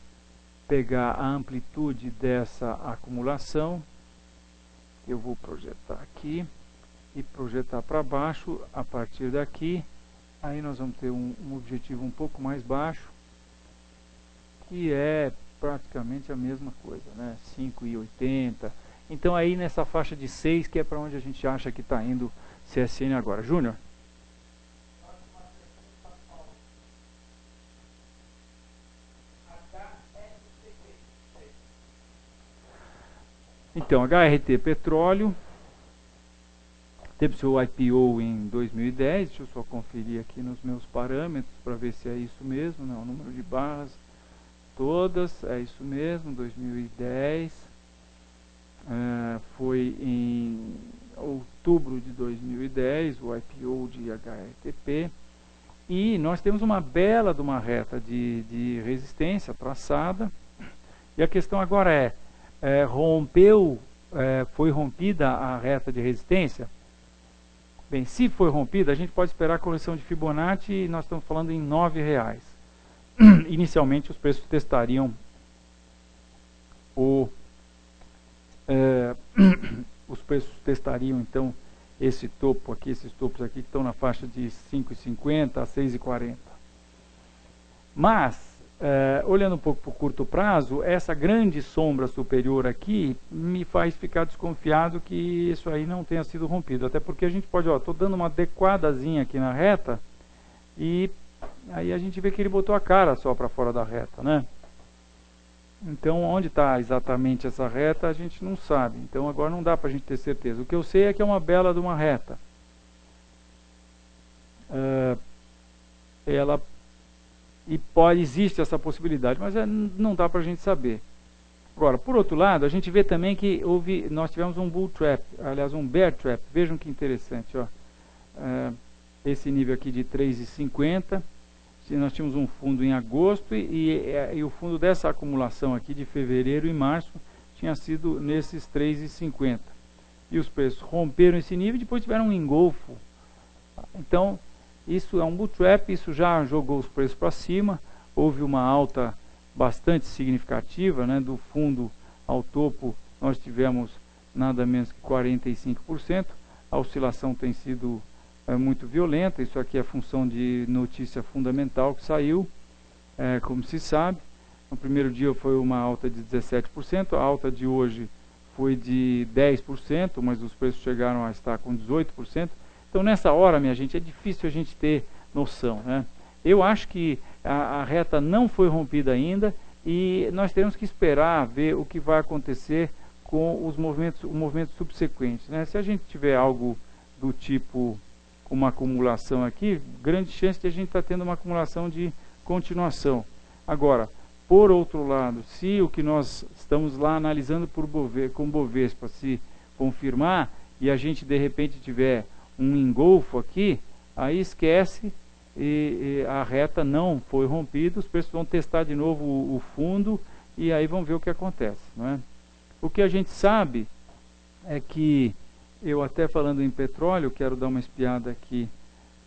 pegar a amplitude dessa acumulação, eu vou projetar aqui, e projetar para baixo a partir daqui, aí nós vamos ter um, um objetivo um pouco mais baixo, que é praticamente a mesma coisa, né? 5,80. Então aí nessa faixa de 6, que é para onde a gente acha que está indo CSN agora. Júnior? Então, HRT Petróleo teve seu IPO em 2010, deixa eu só conferir aqui nos meus parâmetros para ver se é isso mesmo, não, o número de barras todas, é isso mesmo, 2010, é, foi em outubro de 2010 o IPO de HRTP, e nós temos uma bela de uma reta de, de resistência traçada, e a questão agora é, é, rompeu, é, foi rompida a reta de resistência? Bem, se foi rompida, a gente pode esperar a correção de Fibonacci e nós estamos falando em R$ reais. inicialmente os preços testariam o é, os preços testariam então esse topo aqui, esses topos aqui que estão na faixa de 5,50 a 6,40. Mas, é, olhando um pouco para o curto prazo, essa grande sombra superior aqui me faz ficar desconfiado que isso aí não tenha sido rompido. Até porque a gente pode, ó, estou dando uma adequadazinha aqui na reta e aí a gente vê que ele botou a cara só para fora da reta, né? Então, onde está exatamente essa reta, a gente não sabe. Então, agora não dá para a gente ter certeza. O que eu sei é que é uma bela de uma reta. Uh, ela e pode existe essa possibilidade, mas é, não dá para a gente saber. Agora, por outro lado, a gente vê também que houve, nós tivemos um bull trap, aliás, um bear trap. Vejam que interessante, ó. Uh, esse nível aqui de 3,50 nós tínhamos um fundo em agosto e, e, e, o fundo dessa acumulação aqui de fevereiro e março tinha sido nesses 3,50. E os preços romperam esse nível e depois tiveram um engolfo. Então, isso é um bootstrap, isso já jogou os preços para cima. Houve uma alta bastante significativa, né, do fundo ao topo nós tivemos nada menos que 45%. A oscilação tem sido é muito violenta. Isso aqui é função de notícia fundamental que saiu, é, como se sabe. No primeiro dia foi uma alta de 17%, a alta de hoje foi de 10%, mas os preços chegaram a estar com 18%. Então nessa hora, minha gente, é difícil a gente ter noção. Né? Eu acho que a, a reta não foi rompida ainda e nós temos que esperar ver o que vai acontecer com os movimentos, os movimentos subsequentes. Né? Se a gente tiver algo do tipo uma acumulação aqui, grande chance de a gente estar tá tendo uma acumulação de continuação. Agora, por outro lado, se o que nós estamos lá analisando por Bove, com Bovespa se confirmar e a gente de repente tiver um engolfo aqui, aí esquece e, e a reta não foi rompida, os preços vão testar de novo o, o fundo e aí vão ver o que acontece. É? O que a gente sabe é que eu até falando em petróleo, quero dar uma espiada aqui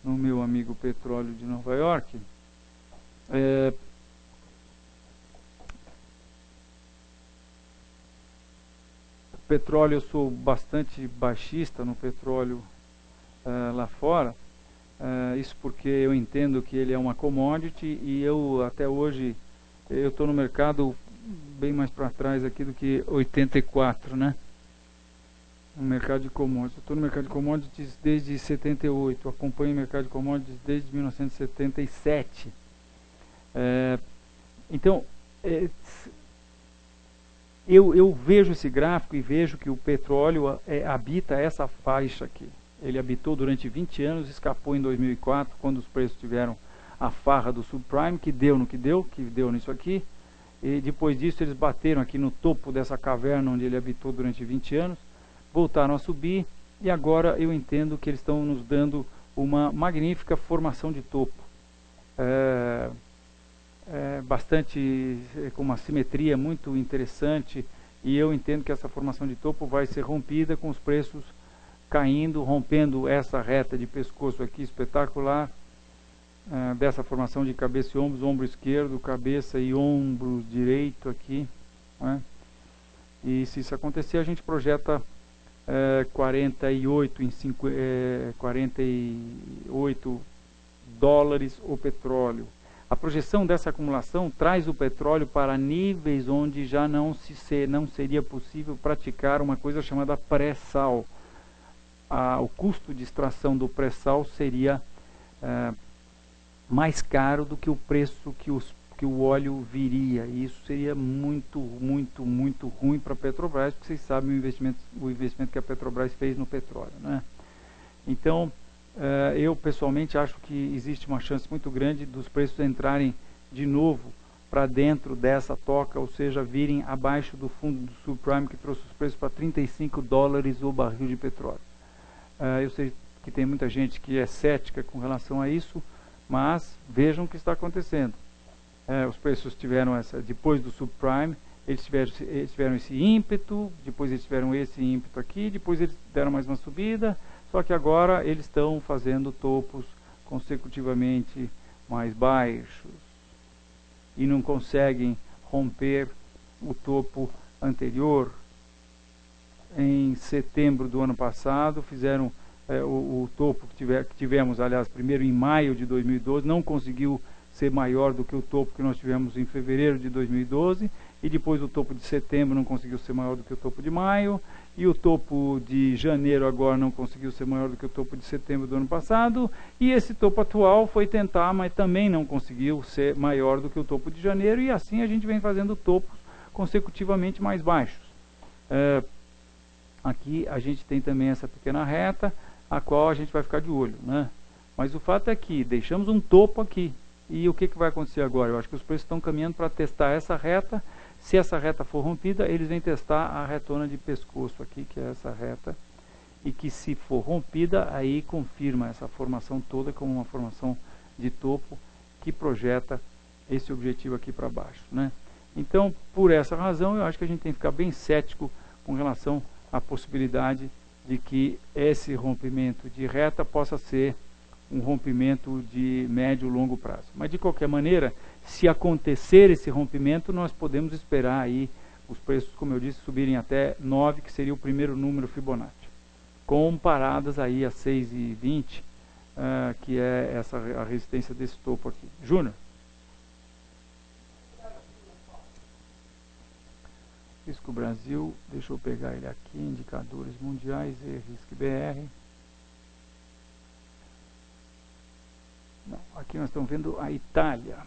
no meu amigo petróleo de Nova York. É, petróleo, eu sou bastante baixista no petróleo uh, lá fora. Uh, isso porque eu entendo que ele é uma commodity e eu até hoje eu estou no mercado bem mais para trás aqui do que 84, né? No mercado de commodities. Estou no mercado de commodities desde 78, acompanho o mercado de commodities desde 1977. É, então, é, eu, eu, vejo esse gráfico e vejo que o petróleo é, habita essa faixa aqui. Ele habitou durante 20 anos, escapou em 2004, quando os preços tiveram a farra do subprime, que deu no que deu, que deu nisso aqui. E depois disso eles bateram aqui no topo dessa caverna onde ele habitou durante 20 anos voltaram a subir e agora eu entendo que eles estão nos dando uma magnífica formação de topo. É, é bastante, é, com uma simetria muito interessante e eu entendo que essa formação de topo vai ser rompida com os preços caindo, rompendo essa reta de pescoço aqui espetacular, é, dessa formação de cabeça e ombros, ombro esquerdo, cabeça e ombro direito aqui. Né? E se isso acontecer, a gente projeta 48 em 5, é, 48 dólares o petróleo. A projeção dessa acumulação traz o petróleo para níveis onde já não, se ser, não seria possível praticar uma coisa chamada pré-sal. o custo de extração do pré-sal seria é, mais caro do que o preço que os que o óleo viria. E isso seria muito, muito, muito ruim para a Petrobras, porque vocês sabem o investimento, o investimento que a Petrobras fez no petróleo. Né? Então, uh, eu pessoalmente acho que existe uma chance muito grande dos preços entrarem de novo para dentro dessa toca, ou seja, virem abaixo do fundo do subprime que trouxe os preços para 35 dólares o barril de petróleo. Uh, eu sei que tem muita gente que é cética com relação a isso, mas vejam o que está acontecendo é, os preços tiveram essa, depois do subprime, eles tiveram, eles tiveram esse ímpeto, depois eles tiveram esse ímpeto aqui, depois eles deram mais uma subida, só que agora eles estão fazendo topos consecutivamente mais baixos. e não conseguem romper o topo anterior. Em setembro do ano passado, fizeram é, o, o, topo que, tiver, que tivemos, aliás, primeiro em maio de 2012, não conseguiu ser maior do que o topo que nós tivemos em fevereiro de 2012, e depois o topo de setembro não conseguiu ser maior do que o topo de maio, e o topo de janeiro agora não conseguiu ser maior do que o topo de setembro do ano passado, e esse topo atual foi tentar, mas também não conseguiu ser maior do que o topo de janeiro, e assim a gente vem fazendo topos consecutivamente mais baixos. É, aqui a gente tem também essa pequena reta, a qual a gente vai ficar de olho, né? Mas o fato é que deixamos um topo aqui, e o que, que vai acontecer agora? Eu acho que os preços estão caminhando para testar essa reta, se essa reta for rompida, eles vêm testar a retona de pescoço aqui, que é essa reta, e que se for rompida, aí confirma essa formação toda como uma formação de topo que projeta esse objetivo aqui para baixo. Né? Então, por essa razão, eu acho que a gente tem que ficar bem cético com relação à possibilidade de que esse rompimento de reta possa ser um rompimento de médio e longo prazo. Mas, de qualquer maneira, se acontecer esse rompimento, nós podemos esperar aí os preços, como eu disse, subirem até 9, que seria o primeiro número Fibonacci, com paradas aí a 6,20, uh, ah, que é essa a resistência desse topo aqui. Júnior? Risco Brasil, deixa eu pegar ele aqui, indicadores mundiais e Risco BR. Não, aqui nós estamos vendo a Itália.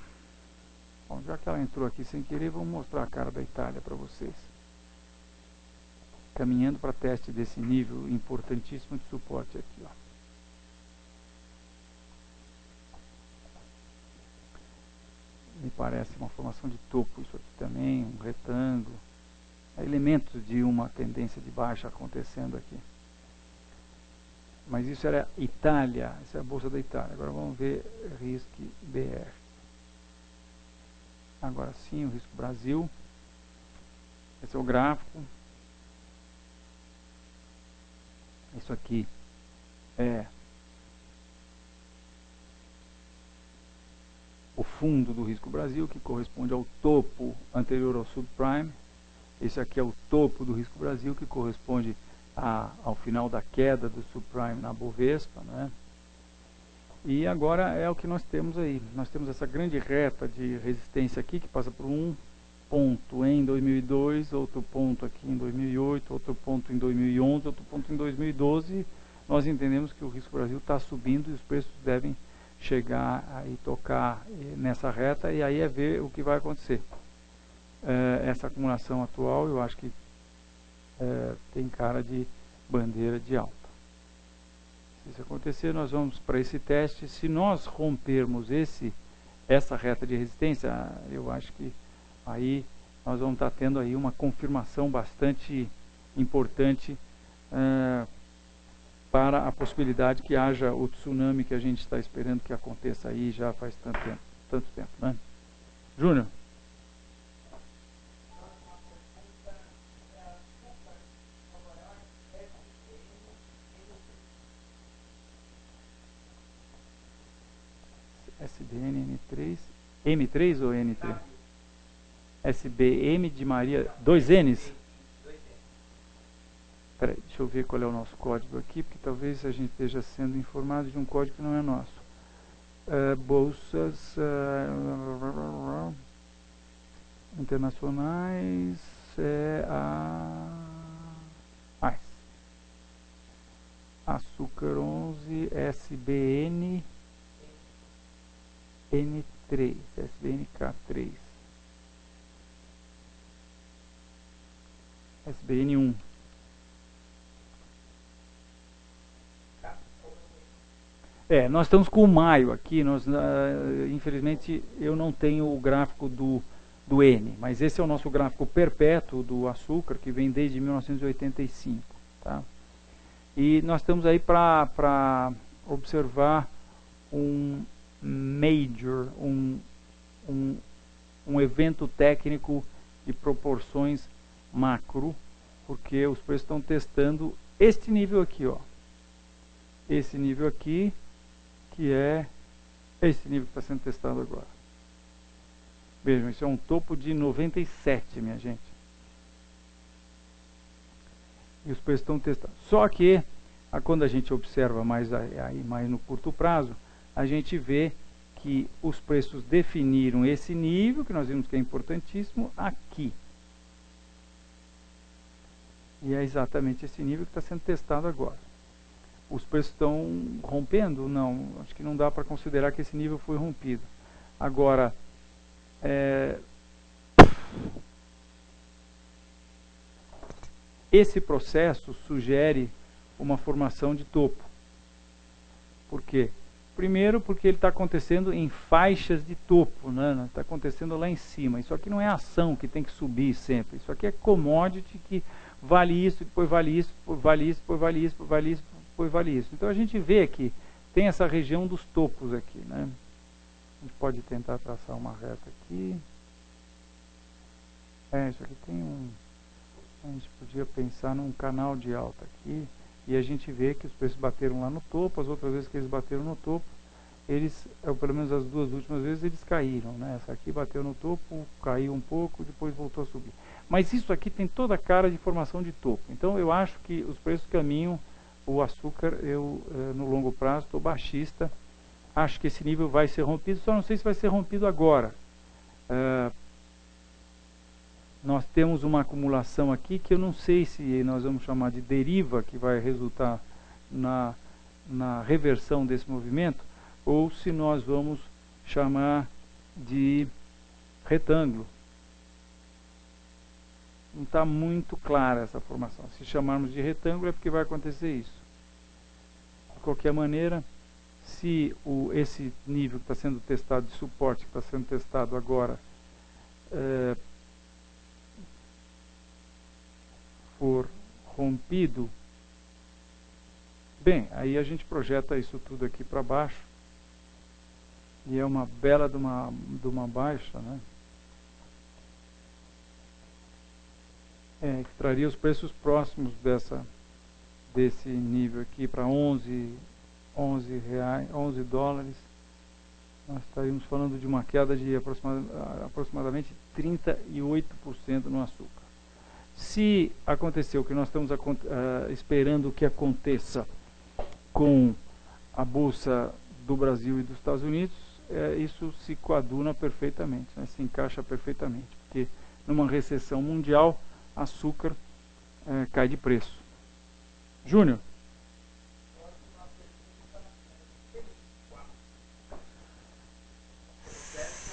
Bom, já que ela entrou aqui sem querer, vamos mostrar a cara da Itália para vocês. Caminhando para teste desse nível importantíssimo de suporte aqui. Ó. Me parece uma formação de topo isso aqui também, um retângulo. Elementos de uma tendência de baixa acontecendo aqui. Mas isso era Itália, essa é a Bolsa da Itália. Agora vamos ver RISC BR. Agora sim, o risco Brasil. Esse é o gráfico. Isso aqui é o fundo do risco Brasil, que corresponde ao topo anterior ao subprime. Esse aqui é o topo do risco Brasil, que corresponde a, ao final da queda do subprime na Bovespa. Né? E agora é o que nós temos aí. Nós temos essa grande reta de resistência aqui, que passa por um ponto em 2002, outro ponto aqui em 2008, outro ponto em 2011, outro ponto em 2012. Nós entendemos que o risco Brasil está subindo e os preços devem chegar e tocar eh, nessa reta e aí é ver o que vai acontecer. É, essa acumulação atual eu acho que é, tem cara de bandeira de alta. Se isso acontecer, nós vamos para esse teste. Se nós rompermos esse, essa reta de resistência, eu acho que aí nós vamos estar tendo aí uma confirmação bastante importante uh, para a possibilidade que haja o tsunami que a gente está esperando que aconteça aí já faz tanto tempo. Tanto tempo né? Júnior? SBN N3. M3 ou N3? SBM de Maria. Dois N's? Peraí, deixa eu ver qual é o nosso código aqui, porque talvez a gente esteja sendo informado de um código que não é nosso. Uh, bolsas uh, internacionais é a açúcar 11 SBN N3, SBNK3, SBN1. É, nós estamos com o maio aqui, nós, uh, infelizmente eu não tenho o gráfico do, do N, mas esse é o nosso gráfico perpétuo do açúcar, que vem desde 1985. Tá? E nós estamos aí para observar um, major, um, um, um evento técnico de proporções macro, porque os preços estão testando este nível aqui, ó. Esse nível aqui, que é esse nível que está sendo testado agora. Vejam, isso é um topo de 97, minha gente. E os preços estão testando. Só que, quando a gente observa mais, aí, mais no curto prazo, a gente vê que os preços definiram esse nível, que nós vimos que é importantíssimo, aqui. E é exatamente esse nível que está sendo testado agora. Os preços estão rompendo? Não, acho que não dá para considerar que esse nível foi rompido. Agora, é... esse processo sugere uma formação de topo. Por quê? Primeiro porque ele está acontecendo em faixas de topo, né? está acontecendo lá em cima. Isso aqui não é ação que tem que subir sempre. Isso aqui é commodity que vale isso, depois vale isso, depois vale isso, depois vale isso, depois vale isso, depois vale isso. Então a gente vê que tem essa região dos topos aqui. Né? A gente pode tentar traçar uma reta aqui. É, isso aqui tem um... A gente podia pensar num canal de alta aqui. E a gente vê que os preços bateram lá no topo, as outras vezes que eles bateram no topo, eles, ou pelo menos as duas últimas vezes, eles caíram. Né? Essa aqui bateu no topo, caiu um pouco, depois voltou a subir. Mas isso aqui tem toda a cara de formação de topo. Então eu acho que os preços caminham, o açúcar, eu eh, no longo prazo estou baixista, acho que esse nível vai ser rompido, só não sei se vai ser rompido agora. Uh, nós temos uma acumulação aqui que eu não sei se nós vamos chamar de deriva, que vai resultar na, na reversão desse movimento, ou se nós vamos chamar de retângulo não está muito clara essa formação. Se chamarmos de retângulo é porque vai acontecer isso. De qualquer maneira, se o, esse nível que está sendo testado de suporte, que está sendo testado agora, é, for rompido, bem, aí a gente projeta isso tudo aqui para baixo, e é uma bela de uma, de uma baixa, né? é, que traria os preços próximos dessa, desse nível aqui para 11, 11, reais, 11 dólares. Nós estaríamos falando de uma queda de aproximadamente 38% no açúcar. Se acontecer o que nós estamos uh, esperando que aconteça com a Bolsa do Brasil e dos Estados Unidos, é, isso se coaduna perfeitamente, né, se encaixa perfeitamente, porque numa recessão mundial açúcar é, cai de preço. Júnior.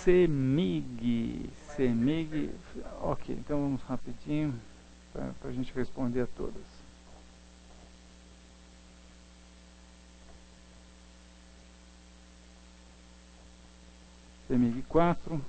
Semig. Semig. Ok, então vamos rapidinho para a gente responder a todas. Semig 4.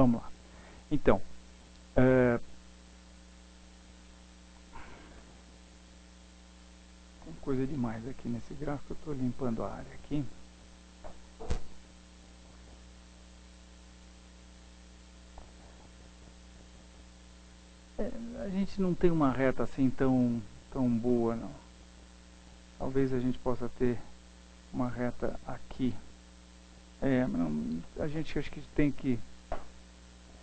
Vamos lá. Então, é, tem coisa demais aqui nesse gráfico, eu estou limpando a área aqui. É, a gente não tem uma reta assim tão, tão boa, não. Talvez a gente possa ter uma reta aqui. É, não, a gente acho que tem que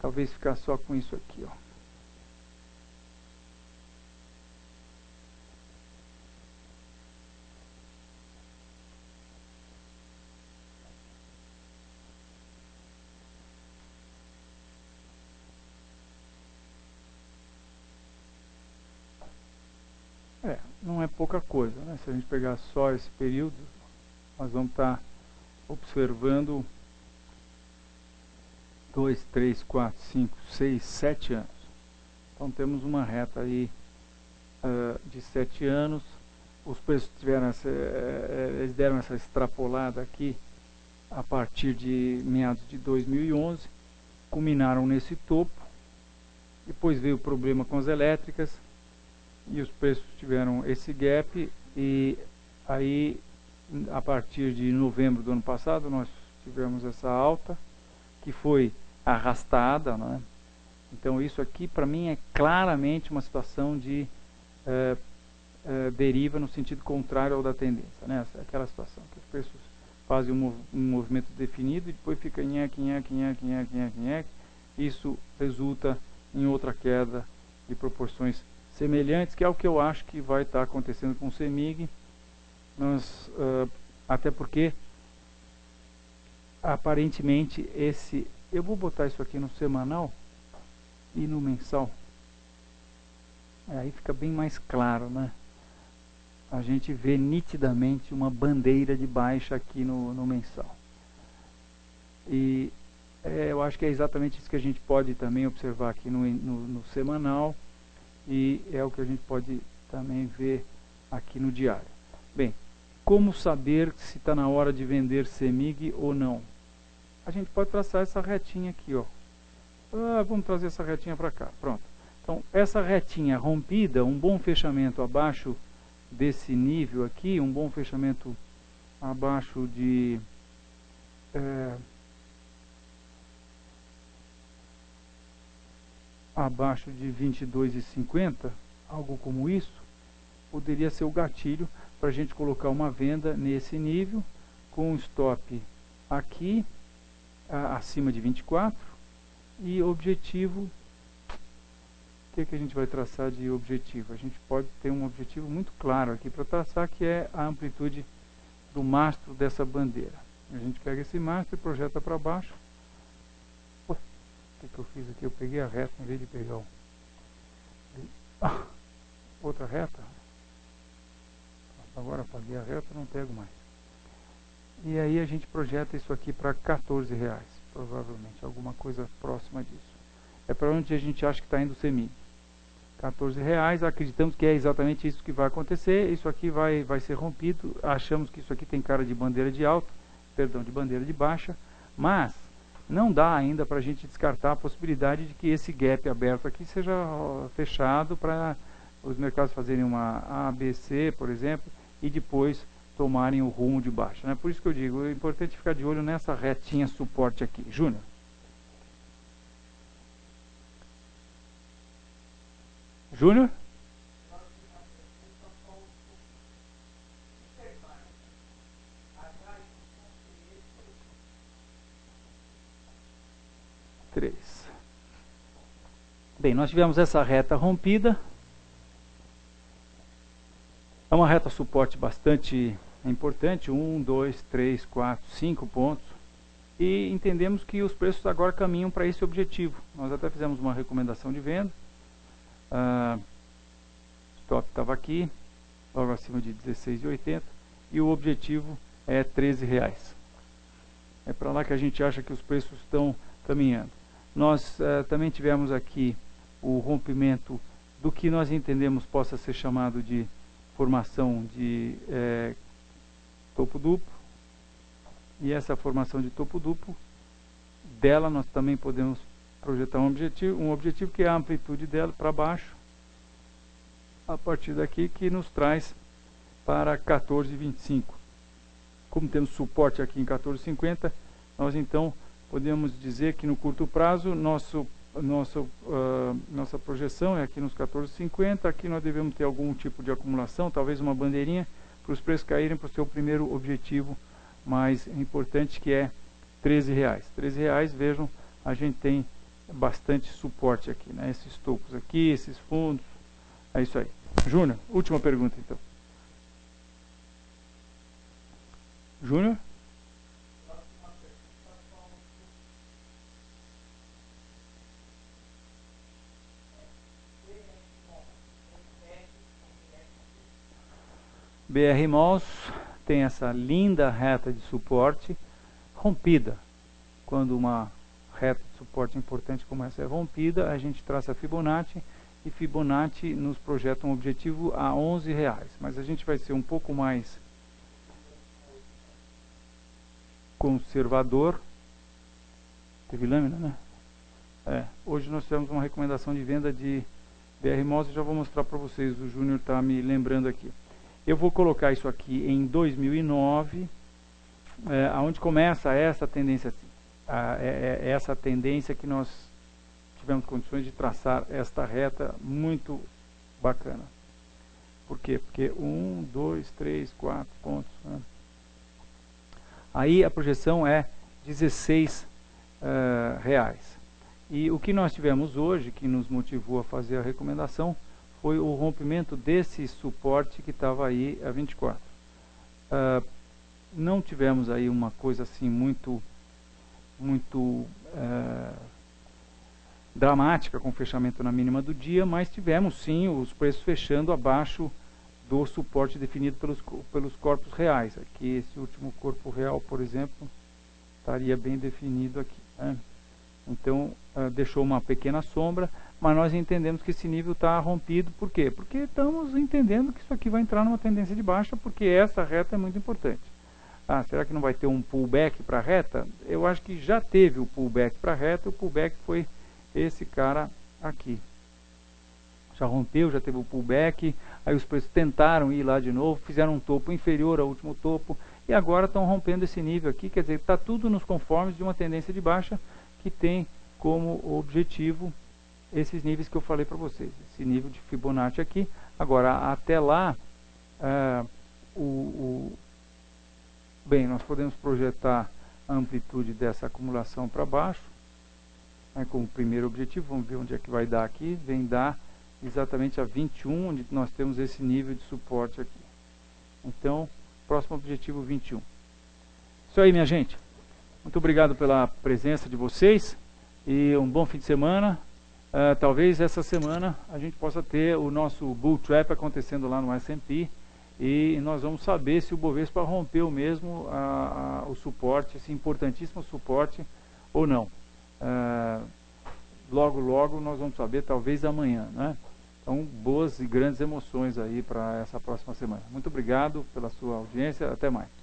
Talvez ficar só com isso aqui, ó. É, não é pouca coisa, né? Se a gente pegar só esse período, nós vamos estar tá observando 2, 3, 4, 5, 6, 7 anos. Então temos uma reta aí uh, de 7 anos. Os preços tiveram essa, uh, eles deram essa extrapolada aqui a partir de meados de 2011, culminaram nesse topo. Depois veio o problema com as elétricas e os preços tiveram esse gap e aí a partir de novembro do ano passado, nós tivemos essa alta, que foi arrastada, né? Então isso aqui para mim é claramente uma situação de é, é, deriva no sentido contrário ao da tendência, né? Aquela situação que os preços fazem um, um movimento definido e depois fica nheque, nheque, nheque, nheque, nheque, nheque. Isso resulta em outra queda de proporções semelhantes, que é o que eu acho que vai estar acontecendo com o CEMIG, nós, uh, até porque aparentemente esse, eu vou botar isso aqui no semanal e no mensal, aí fica bem mais claro, né? A gente vê nitidamente uma bandeira de baixa aqui no, no mensal. E é, eu acho que é exatamente isso que a gente pode também observar aqui no, no, no semanal e é o que a gente pode também ver aqui no diário. Bem, como saber se está na hora de vender CEMIG ou não? A gente pode traçar essa retinha aqui, ó. Ah, vamos trazer essa retinha para cá, pronto. Então, essa retinha rompida, um bom fechamento abaixo desse nível aqui, um bom fechamento abaixo de... É, abaixo de 22,50, algo como isso, poderia ser o gatilho para a gente colocar uma venda nesse nível, com stop aqui, acima de 24, e objetivo, o que, que a gente vai traçar de objetivo? A gente pode ter um objetivo muito claro aqui para traçar, que é a amplitude do mastro dessa bandeira. A gente pega esse mastro e projeta para baixo, o que, que eu fiz aqui? Eu peguei a reta em vez de pegar. Ah, outra reta. Agora apaguei a reta, não pego mais. E aí a gente projeta isso aqui para 14 reais, provavelmente, alguma coisa próxima disso. É para onde a gente acha que está indo o CEMIG. 14 reais, acreditamos que é exatamente isso que vai acontecer, isso aqui vai, vai ser rompido, achamos que isso aqui tem cara de bandeira de alta, perdão, de bandeira de baixa, mas não dá ainda para a gente descartar a possibilidade de que esse gap aberto aqui seja fechado para os mercados fazerem uma ABC, por exemplo, e depois tomarem o rumo de baixo. Né? Por isso que eu digo, é importante ficar de olho nessa retinha suporte aqui. Júnior. Júnior? 3. Bem, nós tivemos essa reta rompida. É uma reta suporte bastante importante, 1, 2, 3, 4, 5 pontos. E entendemos que os preços agora caminham para esse objetivo. Nós até fizemos uma recomendação de venda. Uh, stop estava aqui, logo acima de 16,80 e o objetivo é 13 reais. É para lá que a gente acha que os preços estão caminhando. Nós uh, também tivemos aqui o rompimento do que nós entendemos possa ser chamado de formação de é, topo duplo. E essa formação de topo duplo, dela nós também podemos projetar um objetivo, um objetivo que é a amplitude dela para baixo, a partir daqui que nos traz para 14,25. Como temos suporte aqui em 14,50, nós então podemos dizer que no curto prazo, nosso, nosso, uh, nossa projeção é aqui nos 14,50, aqui nós devemos ter algum tipo de acumulação, talvez uma bandeirinha, para os preços caírem para o seu primeiro objetivo mais importante, que é 13 reais. 13 reais, vejam, a gente tem bastante suporte aqui, né? esses topos aqui, esses fundos, é isso aí. Júnior, última pergunta então. Júnior? BR Malls tem essa linda reta de suporte rompida. Quando uma reta de suporte importante como essa é rompida, a gente traça Fibonacci e Fibonacci nos projeta um objetivo a 11 reais. Mas a gente vai ser um pouco mais conservador. Teve lâmina, né? É, hoje nós tivemos uma recomendação de venda de BR Malls, já vou mostrar para vocês, o Júnior está me lembrando aqui. Eu vou colocar isso aqui em 2009, é, onde começa essa tendência, a, é, é, essa tendência que nós tivemos condições de traçar esta reta muito bacana. Por quê? Porque um, dois, três, quatro pontos. Né? Aí a projeção é 16 uh, reais. E o que nós tivemos hoje, que nos motivou a fazer a recomendação, foi o rompimento desse suporte que estava aí a 24. Uh, ah, não tivemos aí uma coisa assim muito, muito uh, dramática com o fechamento na mínima do dia, mas tivemos sim os preços fechando abaixo do suporte definido pelos, pelos corpos reais. Aqui esse último corpo real, por exemplo, estaria bem definido aqui. Né? Então, uh, deixou uma pequena sombra, mas nós entendemos que esse nível está rompido. Por quê? Porque estamos entendendo que isso aqui vai entrar numa tendência de baixa, porque essa reta é muito importante. Ah, será que não vai ter um pullback para a reta? Eu acho que já teve o pullback para a reta, o pullback foi esse cara aqui. Já rompeu, já teve o pullback, aí os preços tentaram ir lá de novo, fizeram um topo inferior ao último topo, e agora estão rompendo esse nível aqui, quer dizer, está tudo nos conformes de uma tendência de baixa, que tem como objetivo esses níveis que eu falei para vocês. Esse nível de Fibonacci aqui. Agora, até lá, uh, o, o, bem, nós podemos projetar a amplitude dessa acumulação para baixo, né, como primeiro objetivo. Vamos ver onde é que vai dar aqui. Vem dar exatamente a 21, onde nós temos esse nível de suporte aqui. Então, próximo objetivo 21. Isso aí, minha gente. Muito obrigado pela presença de vocês e um bom fim de semana. Uh, talvez essa semana a gente possa ter o nosso Bull Trap acontecendo lá no S&P e nós vamos saber se o Bovespa rompeu mesmo a, a, o suporte, esse importantíssimo suporte ou não. Uh, logo, logo nós vamos saber, talvez amanhã. Né? Então, boas e grandes emoções aí para essa próxima semana. Muito obrigado pela sua audiência. Até mais.